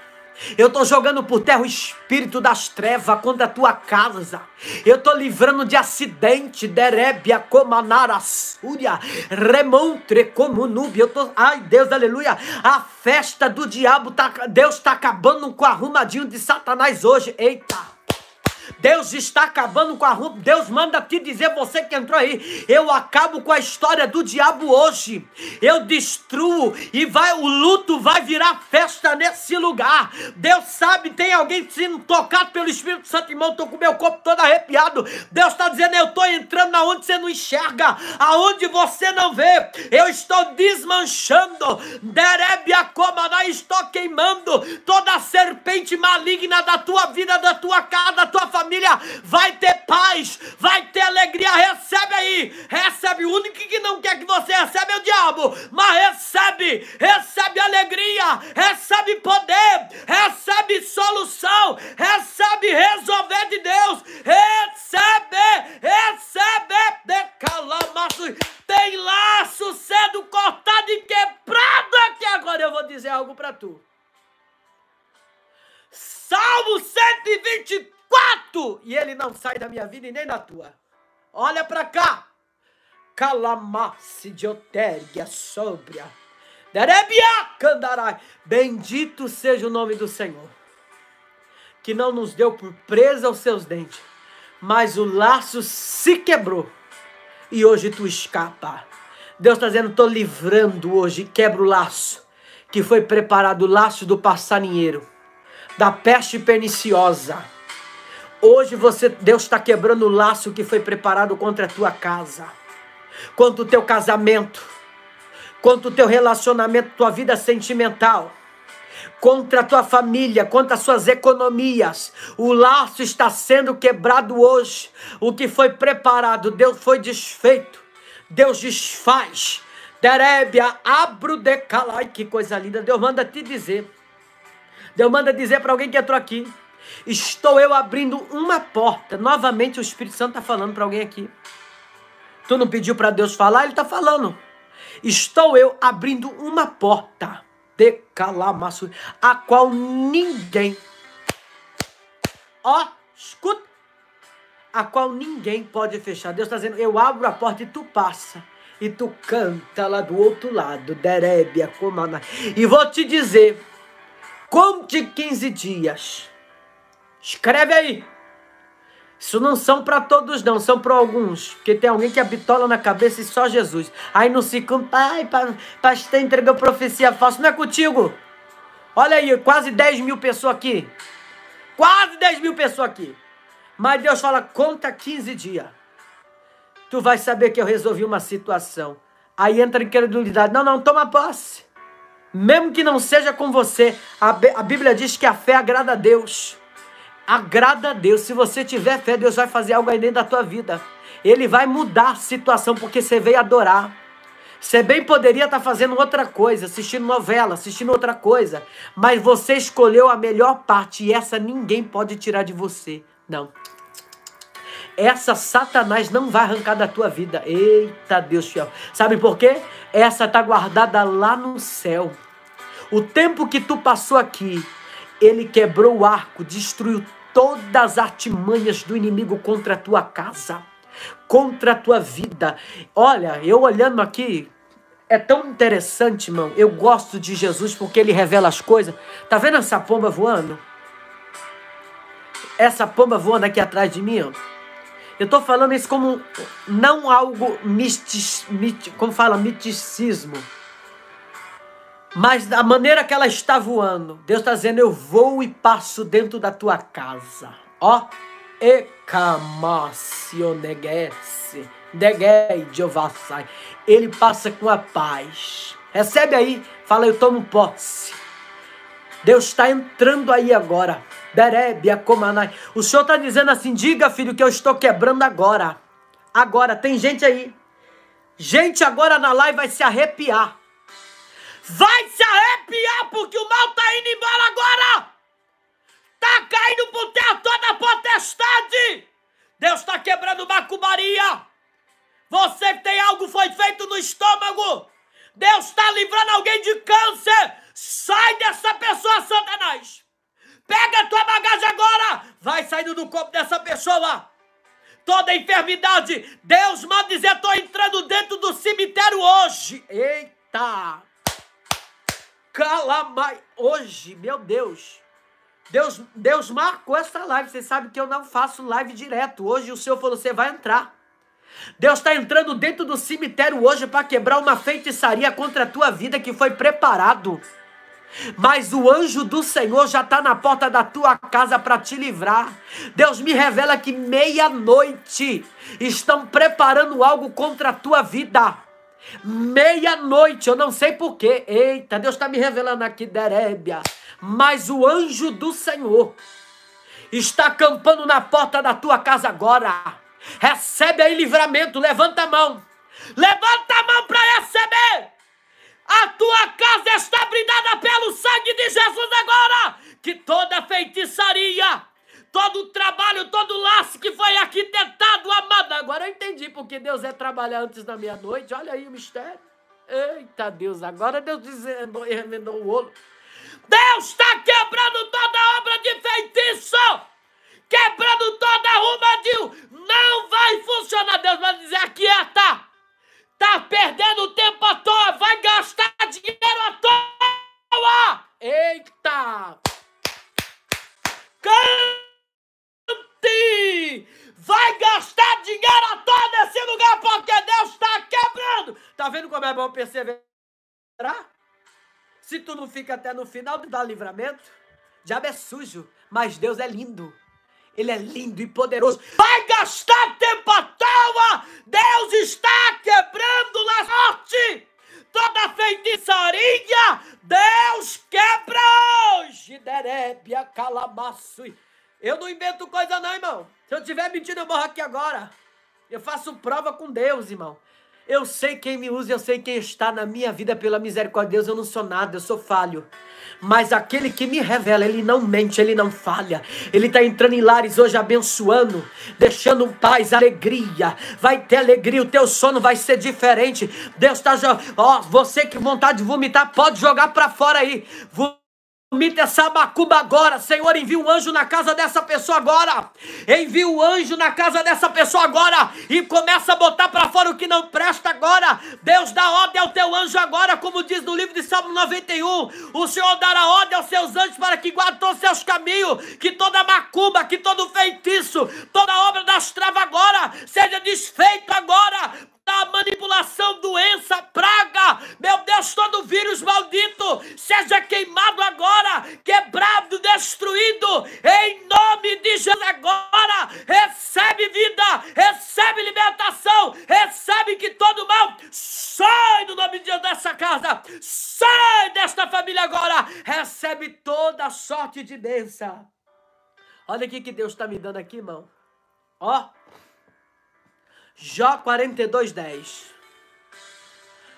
Eu estou jogando por terra o espírito das trevas contra a tua casa. Eu estou livrando de acidente, derébia, comanara, súria, remontre, como nube. Eu tô, ai Deus, aleluia. A festa do diabo, tá, Deus está acabando com o arrumadinho de Satanás hoje. Eita. Deus está acabando com a rua. Deus manda te dizer, você que entrou aí, eu acabo com a história do diabo hoje. Eu destruo e vai o luto vai virar festa nesse lugar. Deus sabe, tem alguém sendo tocado pelo Espírito Santo, irmão, tô com meu corpo todo arrepiado. Deus está dizendo, eu estou entrando aonde você não enxerga, aonde você não vê. Eu estou desmanchando. Derebia Comaná, estou queimando toda serpente maligna da tua vida, da tua casa, da tua família família vai ter paz, vai ter alegria. Recebe aí, recebe. O único que não quer que você receba é o diabo, mas recebe, recebe alegria, recebe poder, recebe solução, recebe resolver de Deus, recebe, recebe. Decalamaço, tem laço sendo cortado e quebrado aqui. Agora eu vou dizer algo para tu. Salmo 123 quatro! E ele não sai da minha vida e nem da tua. Olha para cá. Calamasse de otéria sóbria. Derebia candarai. Bendito seja o nome do Senhor. Que não nos deu por presa aos seus dentes. Mas o laço se quebrou. E hoje tu escapa. Deus está dizendo, estou livrando hoje. Quebra o laço. Que foi preparado o laço do passarinheiro. Da peste perniciosa Hoje você, Deus está quebrando o laço que foi preparado contra a tua casa, contra o teu casamento, contra o teu relacionamento, tua vida sentimental, contra a tua família, contra as suas economias. O laço está sendo quebrado hoje. O que foi preparado, Deus foi desfeito. Deus desfaz. Derébia, abro de calai. Que coisa linda. Deus manda te dizer. Deus manda dizer para alguém que entrou aqui. Estou eu abrindo uma porta. Novamente o Espírito Santo está falando para alguém aqui. Tu não pediu para Deus falar? Ele está falando. Estou eu abrindo uma porta de calamaço, a qual ninguém, ó, escuta, a qual ninguém pode fechar. Deus está dizendo: eu abro a porta e tu passa. E tu canta lá do outro lado, Derébia, Comana. E vou te dizer: conte 15 dias. Escreve aí. Isso não são para todos, não, são para alguns. Porque tem alguém que habitola na cabeça e só Jesus. Aí não se conta, ai, pastor entregou profecia falsa. Não é contigo. Olha aí, quase 10 mil pessoas aqui. Quase 10 mil pessoas aqui. Mas Deus fala, conta 15 dias. Tu vai saber que eu resolvi uma situação. Aí entra incredulidade. Não, não, toma posse. Mesmo que não seja com você. A Bíblia diz que a fé agrada a Deus. Agrada a Deus. Se você tiver fé, Deus vai fazer algo aí dentro da tua vida. Ele vai mudar a situação porque você veio adorar. Você bem poderia estar fazendo outra coisa, assistindo novela, assistindo outra coisa, mas você escolheu a melhor parte e essa ninguém pode tirar de você. Não. Essa Satanás não vai arrancar da tua vida. Eita Deus fiel. Sabe por quê? Essa tá guardada lá no céu. O tempo que tu passou aqui, ele quebrou o arco, destruiu todas as artimanhas do inimigo contra a tua casa contra a tua vida. Olha, eu olhando aqui, é tão interessante, irmão. Eu gosto de Jesus porque ele revela as coisas. Tá vendo essa pomba voando? Essa pomba voando aqui atrás de mim, ó. Eu tô falando isso como não algo mistis, mit, como fala, miticismo. Mas da maneira que ela está voando, Deus está dizendo: Eu vou e passo dentro da tua casa. Ó, Ecamacionegesse, Degei Jeovassai. Ele passa com a paz. Recebe aí, fala, eu tomo posse. Deus está entrando aí agora. Derebia Comanai. O Senhor está dizendo assim: diga, filho, que eu estou quebrando agora. Agora, tem gente aí. Gente agora na live vai se arrepiar. Vai se arrepiar porque o mal está indo embora agora. Tá caindo por terra toda a potestade. Deus está quebrando macumbaria. Você tem algo foi feito no estômago. Deus está livrando alguém de câncer. Sai dessa pessoa, Satanás. Pega a tua bagagem agora. Vai saindo do corpo dessa pessoa. Toda enfermidade. Deus manda dizer: estou entrando dentro do cemitério hoje. Eita. Calamai. Hoje, meu Deus. Deus, Deus marcou essa live. Você sabe que eu não faço live direto. Hoje o Senhor falou: você vai entrar. Deus está entrando dentro do cemitério hoje para quebrar uma feitiçaria contra a tua vida que foi preparado. Mas o anjo do Senhor já está na porta da tua casa para te livrar. Deus me revela que meia-noite estão preparando algo contra a tua vida. Meia-noite, eu não sei porquê. Eita, Deus está me revelando aqui, Derébia. Mas o anjo do Senhor está acampando na porta da tua casa agora. Recebe aí livramento, levanta a mão. Levanta a mão para receber. A tua casa está brindada pelo sangue de Jesus agora. Que toda feitiçaria, todo trabalho, todo laço que foi arquitetado, amado. Agora eu entendi porque Deus é trabalhar antes da meia-noite. Olha aí o mistério. Eita Deus, agora Deus dizendo, remendou o olho. Deus está quebrando toda obra de feitiço, quebrando toda arrumadinho. Não vai funcionar. Deus vai dizer: aquieta. Tá perdendo tempo à toa, vai gastar dinheiro à toa. Eita! Vai gastar dinheiro à toa nesse lugar porque Deus está quebrando. Tá vendo como é bom perseverar? Se tu não fica até no final do dar livramento, diabo é sujo, mas Deus é lindo. Ele é lindo e poderoso. Vai gastar tempo à toa! Deus está quebrando na sorte! Toda feitiçaria, Deus quebra hoje! Derébia, calamaço. Eu não invento coisa não, irmão. Se eu estiver mentindo, eu morro aqui agora. Eu faço prova com Deus, irmão. Eu sei quem me usa, eu sei quem está na minha vida pela misericórdia de Deus. Eu não sou nada, eu sou falho. Mas aquele que me revela, ele não mente, ele não falha. Ele está entrando em lares hoje abençoando, deixando paz, alegria. Vai ter alegria, o teu sono vai ser diferente. Deus está. Ó, você que vontade de vomitar, pode jogar para fora aí. Vomita essa macumba agora, Senhor. Envia um anjo na casa dessa pessoa agora. Envia um anjo na casa dessa pessoa agora. E começa a botar para fora o que não presta agora. Deus dá ordem ao teu anjo agora, como diz no livro de Salmo 91. O Senhor dará ordem aos seus anjos para que guardem todos os seus caminhos. Que toda macumba, que todo feitiço, toda obra das travas agora seja desfeita agora da manipulação, doença, praga, meu Deus, todo vírus maldito seja queimado destruído, em nome de Jesus agora, recebe vida, recebe libertação, recebe que todo mal sai do nome de Deus dessa casa, sai desta família agora, recebe toda sorte de bênção. Olha aqui que Deus está me dando aqui, irmão. Ó. Jó 42, 10.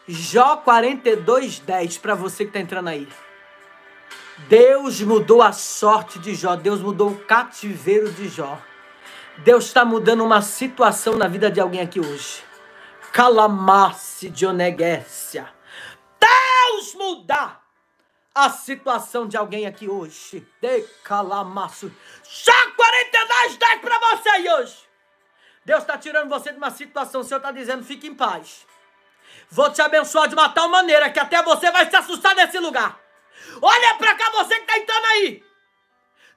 Jó 42, 10, para você que está entrando aí. Deus mudou a sorte de Jó, Deus mudou o cativeiro de Jó. Deus está mudando uma situação na vida de alguém aqui hoje. Calamasse de Onegécia. Deus mudar a situação de alguém aqui hoje. De calamaço. Jó 42, 10 para você aí hoje. Deus está tirando você de uma situação, o Senhor está dizendo, fique em paz. Vou te abençoar de uma tal maneira que até você vai se assustar nesse lugar. Olha para cá, você que está entrando aí.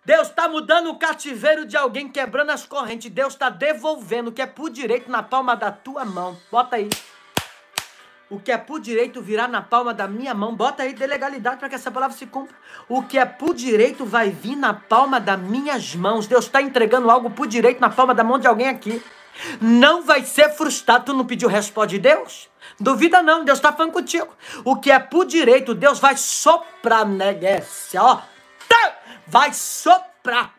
Deus está mudando o cativeiro de alguém, quebrando as correntes. Deus está devolvendo o que é por direito na palma da tua mão. Bota aí. O que é por direito virá na palma da minha mão. Bota aí, dê legalidade para que essa palavra se cumpra. O que é por direito vai vir na palma das minhas mãos. Deus está entregando algo por direito na palma da mão de alguém aqui. Não vai ser frustrado. Tu não pediu resposta de Deus? Duvida não, Deus está falando contigo. O que é por direito, Deus vai soprar, neguécia, ó. Tá! Vai soprar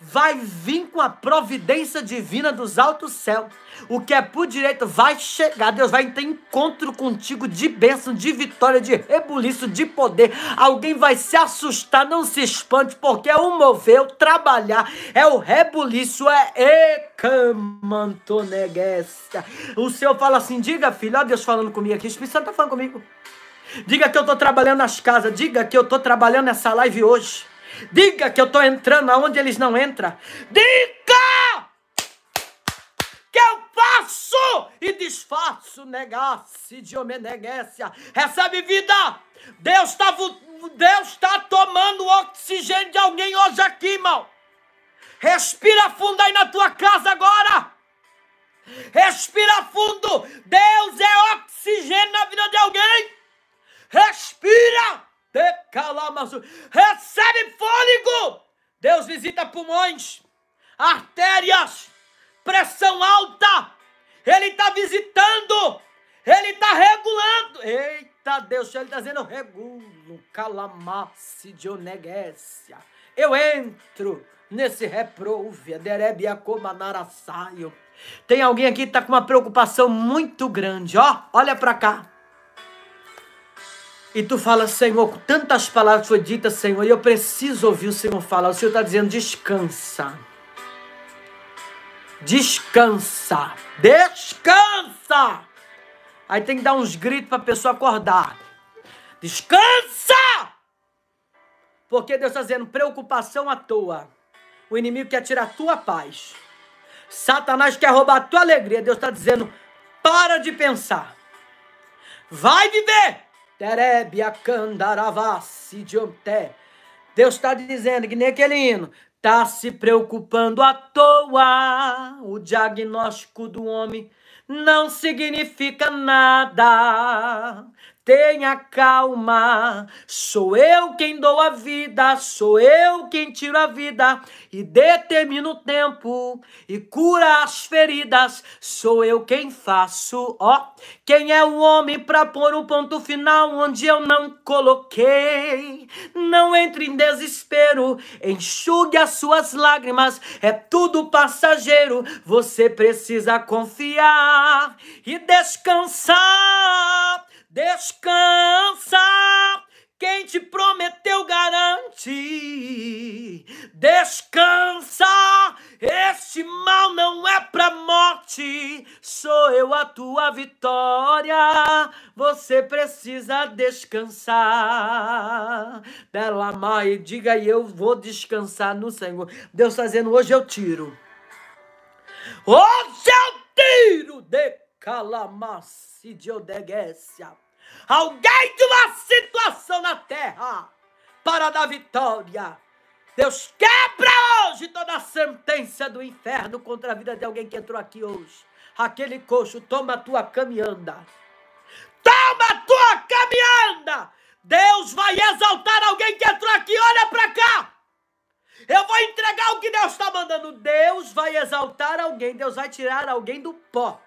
vai vir com a providência divina dos altos céus. O que é por direito vai chegar. Deus vai ter encontro contigo de bênção, de vitória, de rebuliço, de poder. Alguém vai se assustar, não se espante, porque é o mover, o trabalhar, é o rebuliço, é ecamantoneguesta. O Senhor fala assim: diga, filho, ó Deus falando comigo aqui, o Espírito Santo está falando comigo. Diga que eu estou trabalhando nas casas, diga que eu estou trabalhando nessa live hoje. Diga que eu estou entrando aonde eles não entram. Diga que eu faço e desfaço. Negasse de homenegécia. Recebe vida. Deus está Deus tá tomando o oxigênio de alguém hoje aqui, irmão. Respira fundo aí na tua casa agora. Respira fundo. Deus é oxigênio na vida de alguém. Respira. Recebe fôlego. Deus visita pulmões, artérias, pressão alta. Ele está visitando. Ele está regulando. Eita Deus, ele está dizendo, regulo, calamasse de. Eu entro nesse reprouve, derebia comanarasaio. Tem alguém aqui que está com uma preocupação muito grande, ó. Olha para cá. E tu fala, Senhor, tantas palavras foram ditas, Senhor, e eu preciso ouvir o Senhor falar. O Senhor está dizendo, descansa. Descansa. Descansa. Aí tem que dar uns gritos para a pessoa acordar. Descansa! Porque Deus está dizendo, preocupação à toa. O inimigo quer tirar a tua paz. Satanás quer roubar a tua alegria. Deus está dizendo, para de pensar. Vai viver. Terebia candaravassi diomté. Deus está dizendo que nem aquele hino. Está se preocupando à toa. O diagnóstico do homem não significa nada. Tenha calma, sou eu quem dou a vida, sou eu quem tiro a vida e determino o tempo e cura as feridas, sou eu quem faço. Ó, quem é o homem para pôr um ponto final onde eu não coloquei? Não entre em desespero, enxugue as suas lágrimas, é tudo passageiro. Você precisa confiar e descansar Descansa, quem te prometeu garante. Descansa, este mal não é para morte. sou eu a tua vitória. Você precisa descansar. Dela mai, diga aí, eu vou descansar no Senhor. Deus está dizendo, hoje eu tiro. Hoje eu tiro de calamasse de odeguécia. Alguém de uma situação na terra para dar vitória. Deus quebra hoje toda a sentença do inferno contra a vida de alguém que entrou aqui hoje. Aquele coxo, toma a tua caminhanda. Toma a tua caminhanda. Deus vai exaltar alguém que entrou aqui. Olha para cá. Eu vou entregar o que Deus está mandando. Deus vai exaltar alguém. Deus vai tirar alguém do pó.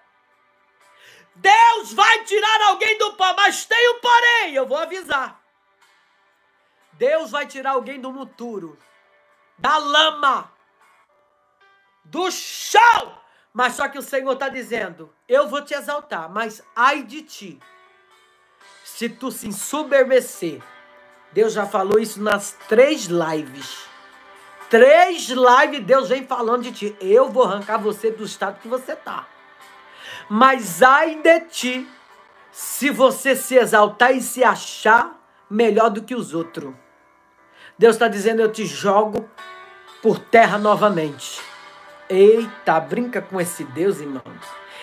Deus vai tirar alguém do pó, mas tem um porém, eu vou avisar. Deus vai tirar alguém do muturo, da lama, do chão. Mas só que o Senhor está dizendo: Eu vou te exaltar, mas ai de ti, se tu se ensoberbecer. Deus já falou isso nas três lives. Três lives Deus vem falando de ti. Eu vou arrancar você do estado que você está. Mas ai de ti, se você se exaltar e se achar melhor do que os outros. Deus está dizendo: Eu te jogo por terra novamente. Eita, brinca com esse Deus, irmão.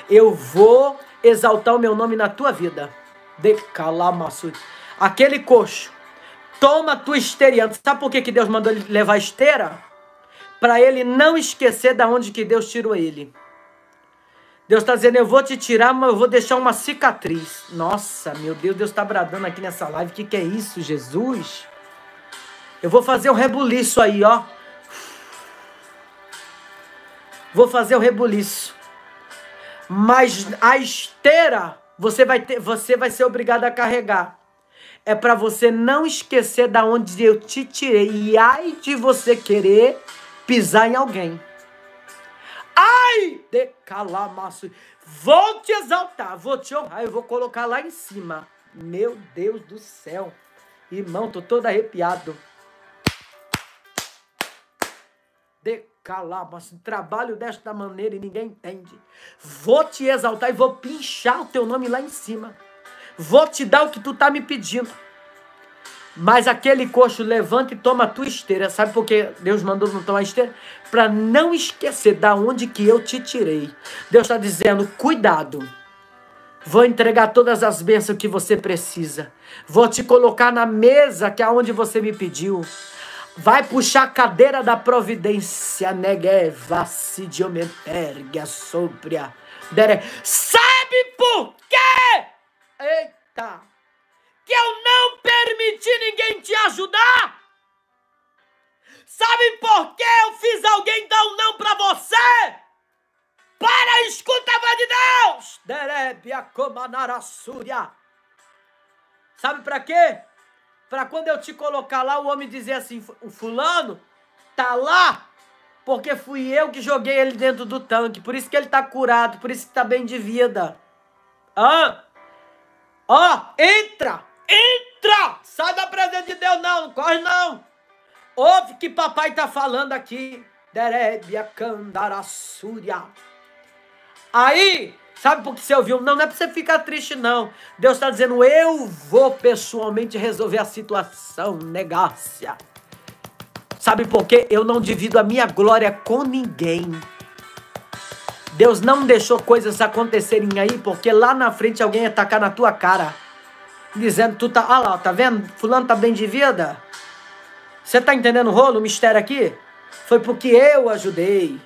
Eu vou exaltar o meu nome na tua vida. De calamaçu. Aquele coxo, toma tua esteira. Sabe por que, que Deus mandou ele levar esteira? Para ele não esquecer da onde que Deus tirou ele. Deus está dizendo, eu vou te tirar, mas eu vou deixar uma cicatriz. Nossa, meu Deus, Deus está bradando aqui nessa live. O que, que é isso, Jesus? Eu vou fazer o rebuliço aí, ó. Vou fazer o rebuliço. Mas a esteira você vai ter, você vai ser obrigado a carregar. É para você não esquecer da onde eu te tirei. E ai de você querer pisar em alguém. Ai, de calamaço. Vou te exaltar, vou te honrar, eu vou colocar lá em cima. Meu Deus do céu. Irmão, tô todo arrepiado. De calamaço. Trabalho desta maneira e ninguém entende. Vou te exaltar e vou pinchar o teu nome lá em cima. Vou te dar o que tu tá me pedindo. Mas aquele coxo levanta e toma a tua esteira. Sabe por que Deus mandou não tomar esteira? Para não esquecer da onde que eu te tirei. Deus está dizendo: cuidado. Vou entregar todas as bênçãos que você precisa. Vou te colocar na mesa que é onde você me pediu. Vai puxar a cadeira da providência. Negeva sidiomentergia sobria. Sabe por quê? Eita! Que eu não permiti ninguém te ajudar? Sabe por que eu fiz alguém dar um não para você? Para, escuta a voz de Deus! Derebia comanarasúria. Sabe para quê? Para quando eu te colocar lá, o homem dizer assim: o fulano tá lá porque fui eu que joguei ele dentro do tanque. Por isso que ele tá curado, por isso que tá bem de vida. Hã? Ó, entra! Entra! Sai da presença de Deus, não, não corre não. Ouve que papai tá falando aqui. Derebia candarassúria. Aí, sabe por que você ouviu? Não, não é pra você ficar triste, não. Deus está dizendo, eu vou pessoalmente resolver a situação, negácia. Sabe por quê? Eu não divido a minha glória com ninguém. Deus não deixou coisas acontecerem aí, porque lá na frente alguém ia tacar na tua cara dizendo, tu tá, olha lá, tá vendo? Fulano tá bem de vida. Você tá entendendo o rolo, o mistério aqui? Foi porque eu ajudei.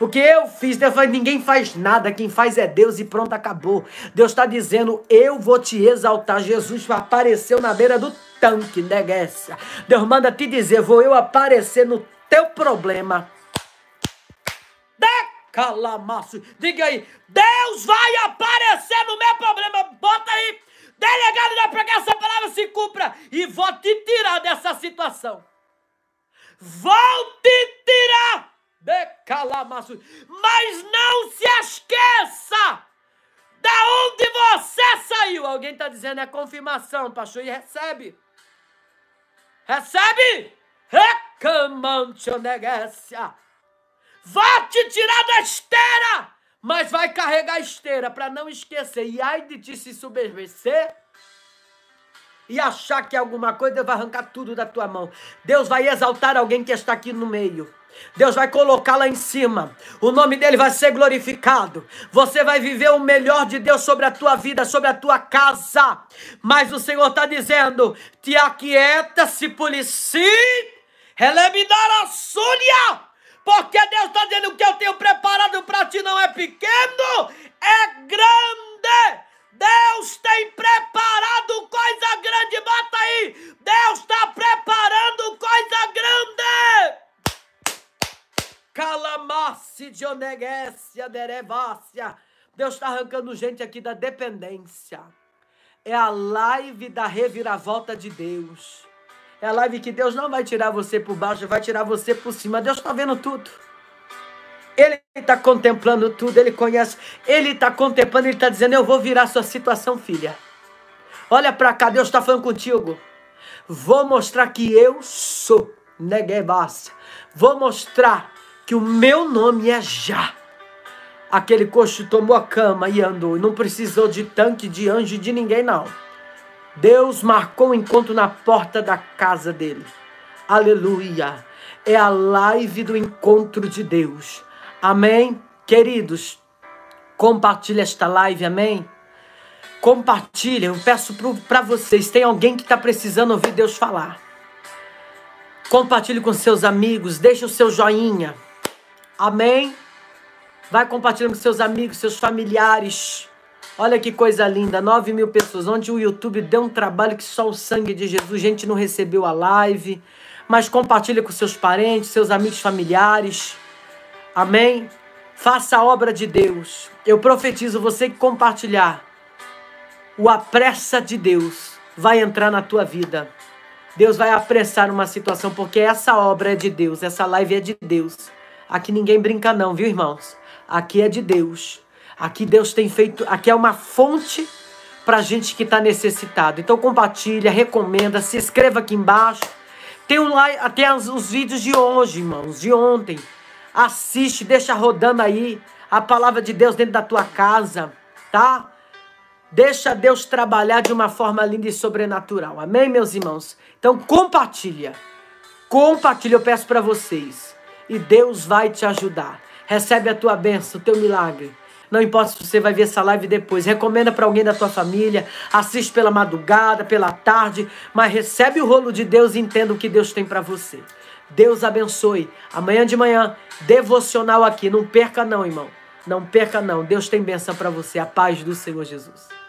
Porque eu fiz, Deus falou, ninguém faz nada, quem faz é Deus e pronto, acabou. Deus está dizendo, eu vou te exaltar. Jesus apareceu na beira do tanque, neguécia. Deus manda te dizer, vou eu aparecer no teu problema. Decalamaço. Diga aí, Deus vai aparecer no meu problema. Bota aí, Delegado da que essa palavra se cumpra. E vou te tirar dessa situação. Vou te tirar de calamaço. Mas não se esqueça da onde você saiu. Alguém está dizendo é confirmação, pastor, e recebe. Recebe? Recamante. Vou te tirar da esteira mas vai carregar esteira para não esquecer. E ai de ti se submerger e achar que é alguma coisa, Deus vai arrancar tudo da tua mão. Deus vai exaltar alguém que está aqui no meio. Deus vai colocar lá em cima. O nome dele vai ser glorificado. Você vai viver o melhor de Deus sobre a tua vida, sobre a tua casa. Mas o Senhor está dizendo: te aquieta, se policie, relembrar a súria. Porque Deus está dizendo que eu tenho preparado para ti não é pequeno, é grande. Deus tem preparado coisa grande, bota aí. Deus está preparando coisa grande. Calamasse de oneguécia, derevácia. Deus está arrancando gente aqui da dependência. É a live da reviravolta de Deus. É a live que Deus não vai tirar você por baixo, vai tirar você por cima. Deus está vendo tudo. Ele está contemplando tudo, ele conhece. Ele está contemplando, ele está dizendo: Eu vou virar sua situação, filha. Olha para cá, Deus está falando contigo. Vou mostrar que eu sou Negebácia. Vou mostrar que o meu nome é Já. Aquele coxo tomou a cama e andou. Não precisou de tanque, de anjo, de ninguém, não. Deus marcou o encontro na porta da casa dele. Aleluia. É a live do encontro de Deus. Amém? Queridos, compartilhe esta live, amém? Compartilhe, eu peço para vocês, tem alguém que está precisando ouvir Deus falar. Compartilhe com seus amigos, deixe o seu joinha. Amém? Vai compartilhando com seus amigos, seus familiares. Olha que coisa linda, 9 mil pessoas. Onde o YouTube deu um trabalho que só o sangue de Jesus, gente não recebeu a live. Mas compartilhe com seus parentes, seus amigos familiares. Amém? Faça a obra de Deus. Eu profetizo você que compartilhar. O apressa de Deus vai entrar na tua vida. Deus vai apressar uma situação, porque essa obra é de Deus, essa live é de Deus. Aqui ninguém brinca, não, viu, irmãos? Aqui é de Deus. Aqui Deus tem feito. Aqui é uma fonte para gente que está necessitado. Então compartilha, recomenda, se inscreva aqui embaixo. Tem, um, tem os, os vídeos de hoje, irmãos, de ontem. Assiste, deixa rodando aí a palavra de Deus dentro da tua casa, tá? Deixa Deus trabalhar de uma forma linda e sobrenatural. Amém, meus irmãos? Então compartilha. Compartilha, eu peço para vocês. E Deus vai te ajudar. Recebe a tua bênção, o teu milagre. Não importa se você vai ver essa live depois. Recomenda para alguém da tua família. Assiste pela madrugada, pela tarde. Mas recebe o rolo de Deus e entenda o que Deus tem para você. Deus abençoe. Amanhã de manhã, devocional aqui. Não perca não, irmão. Não perca não. Deus tem bênção para você. A paz do Senhor Jesus.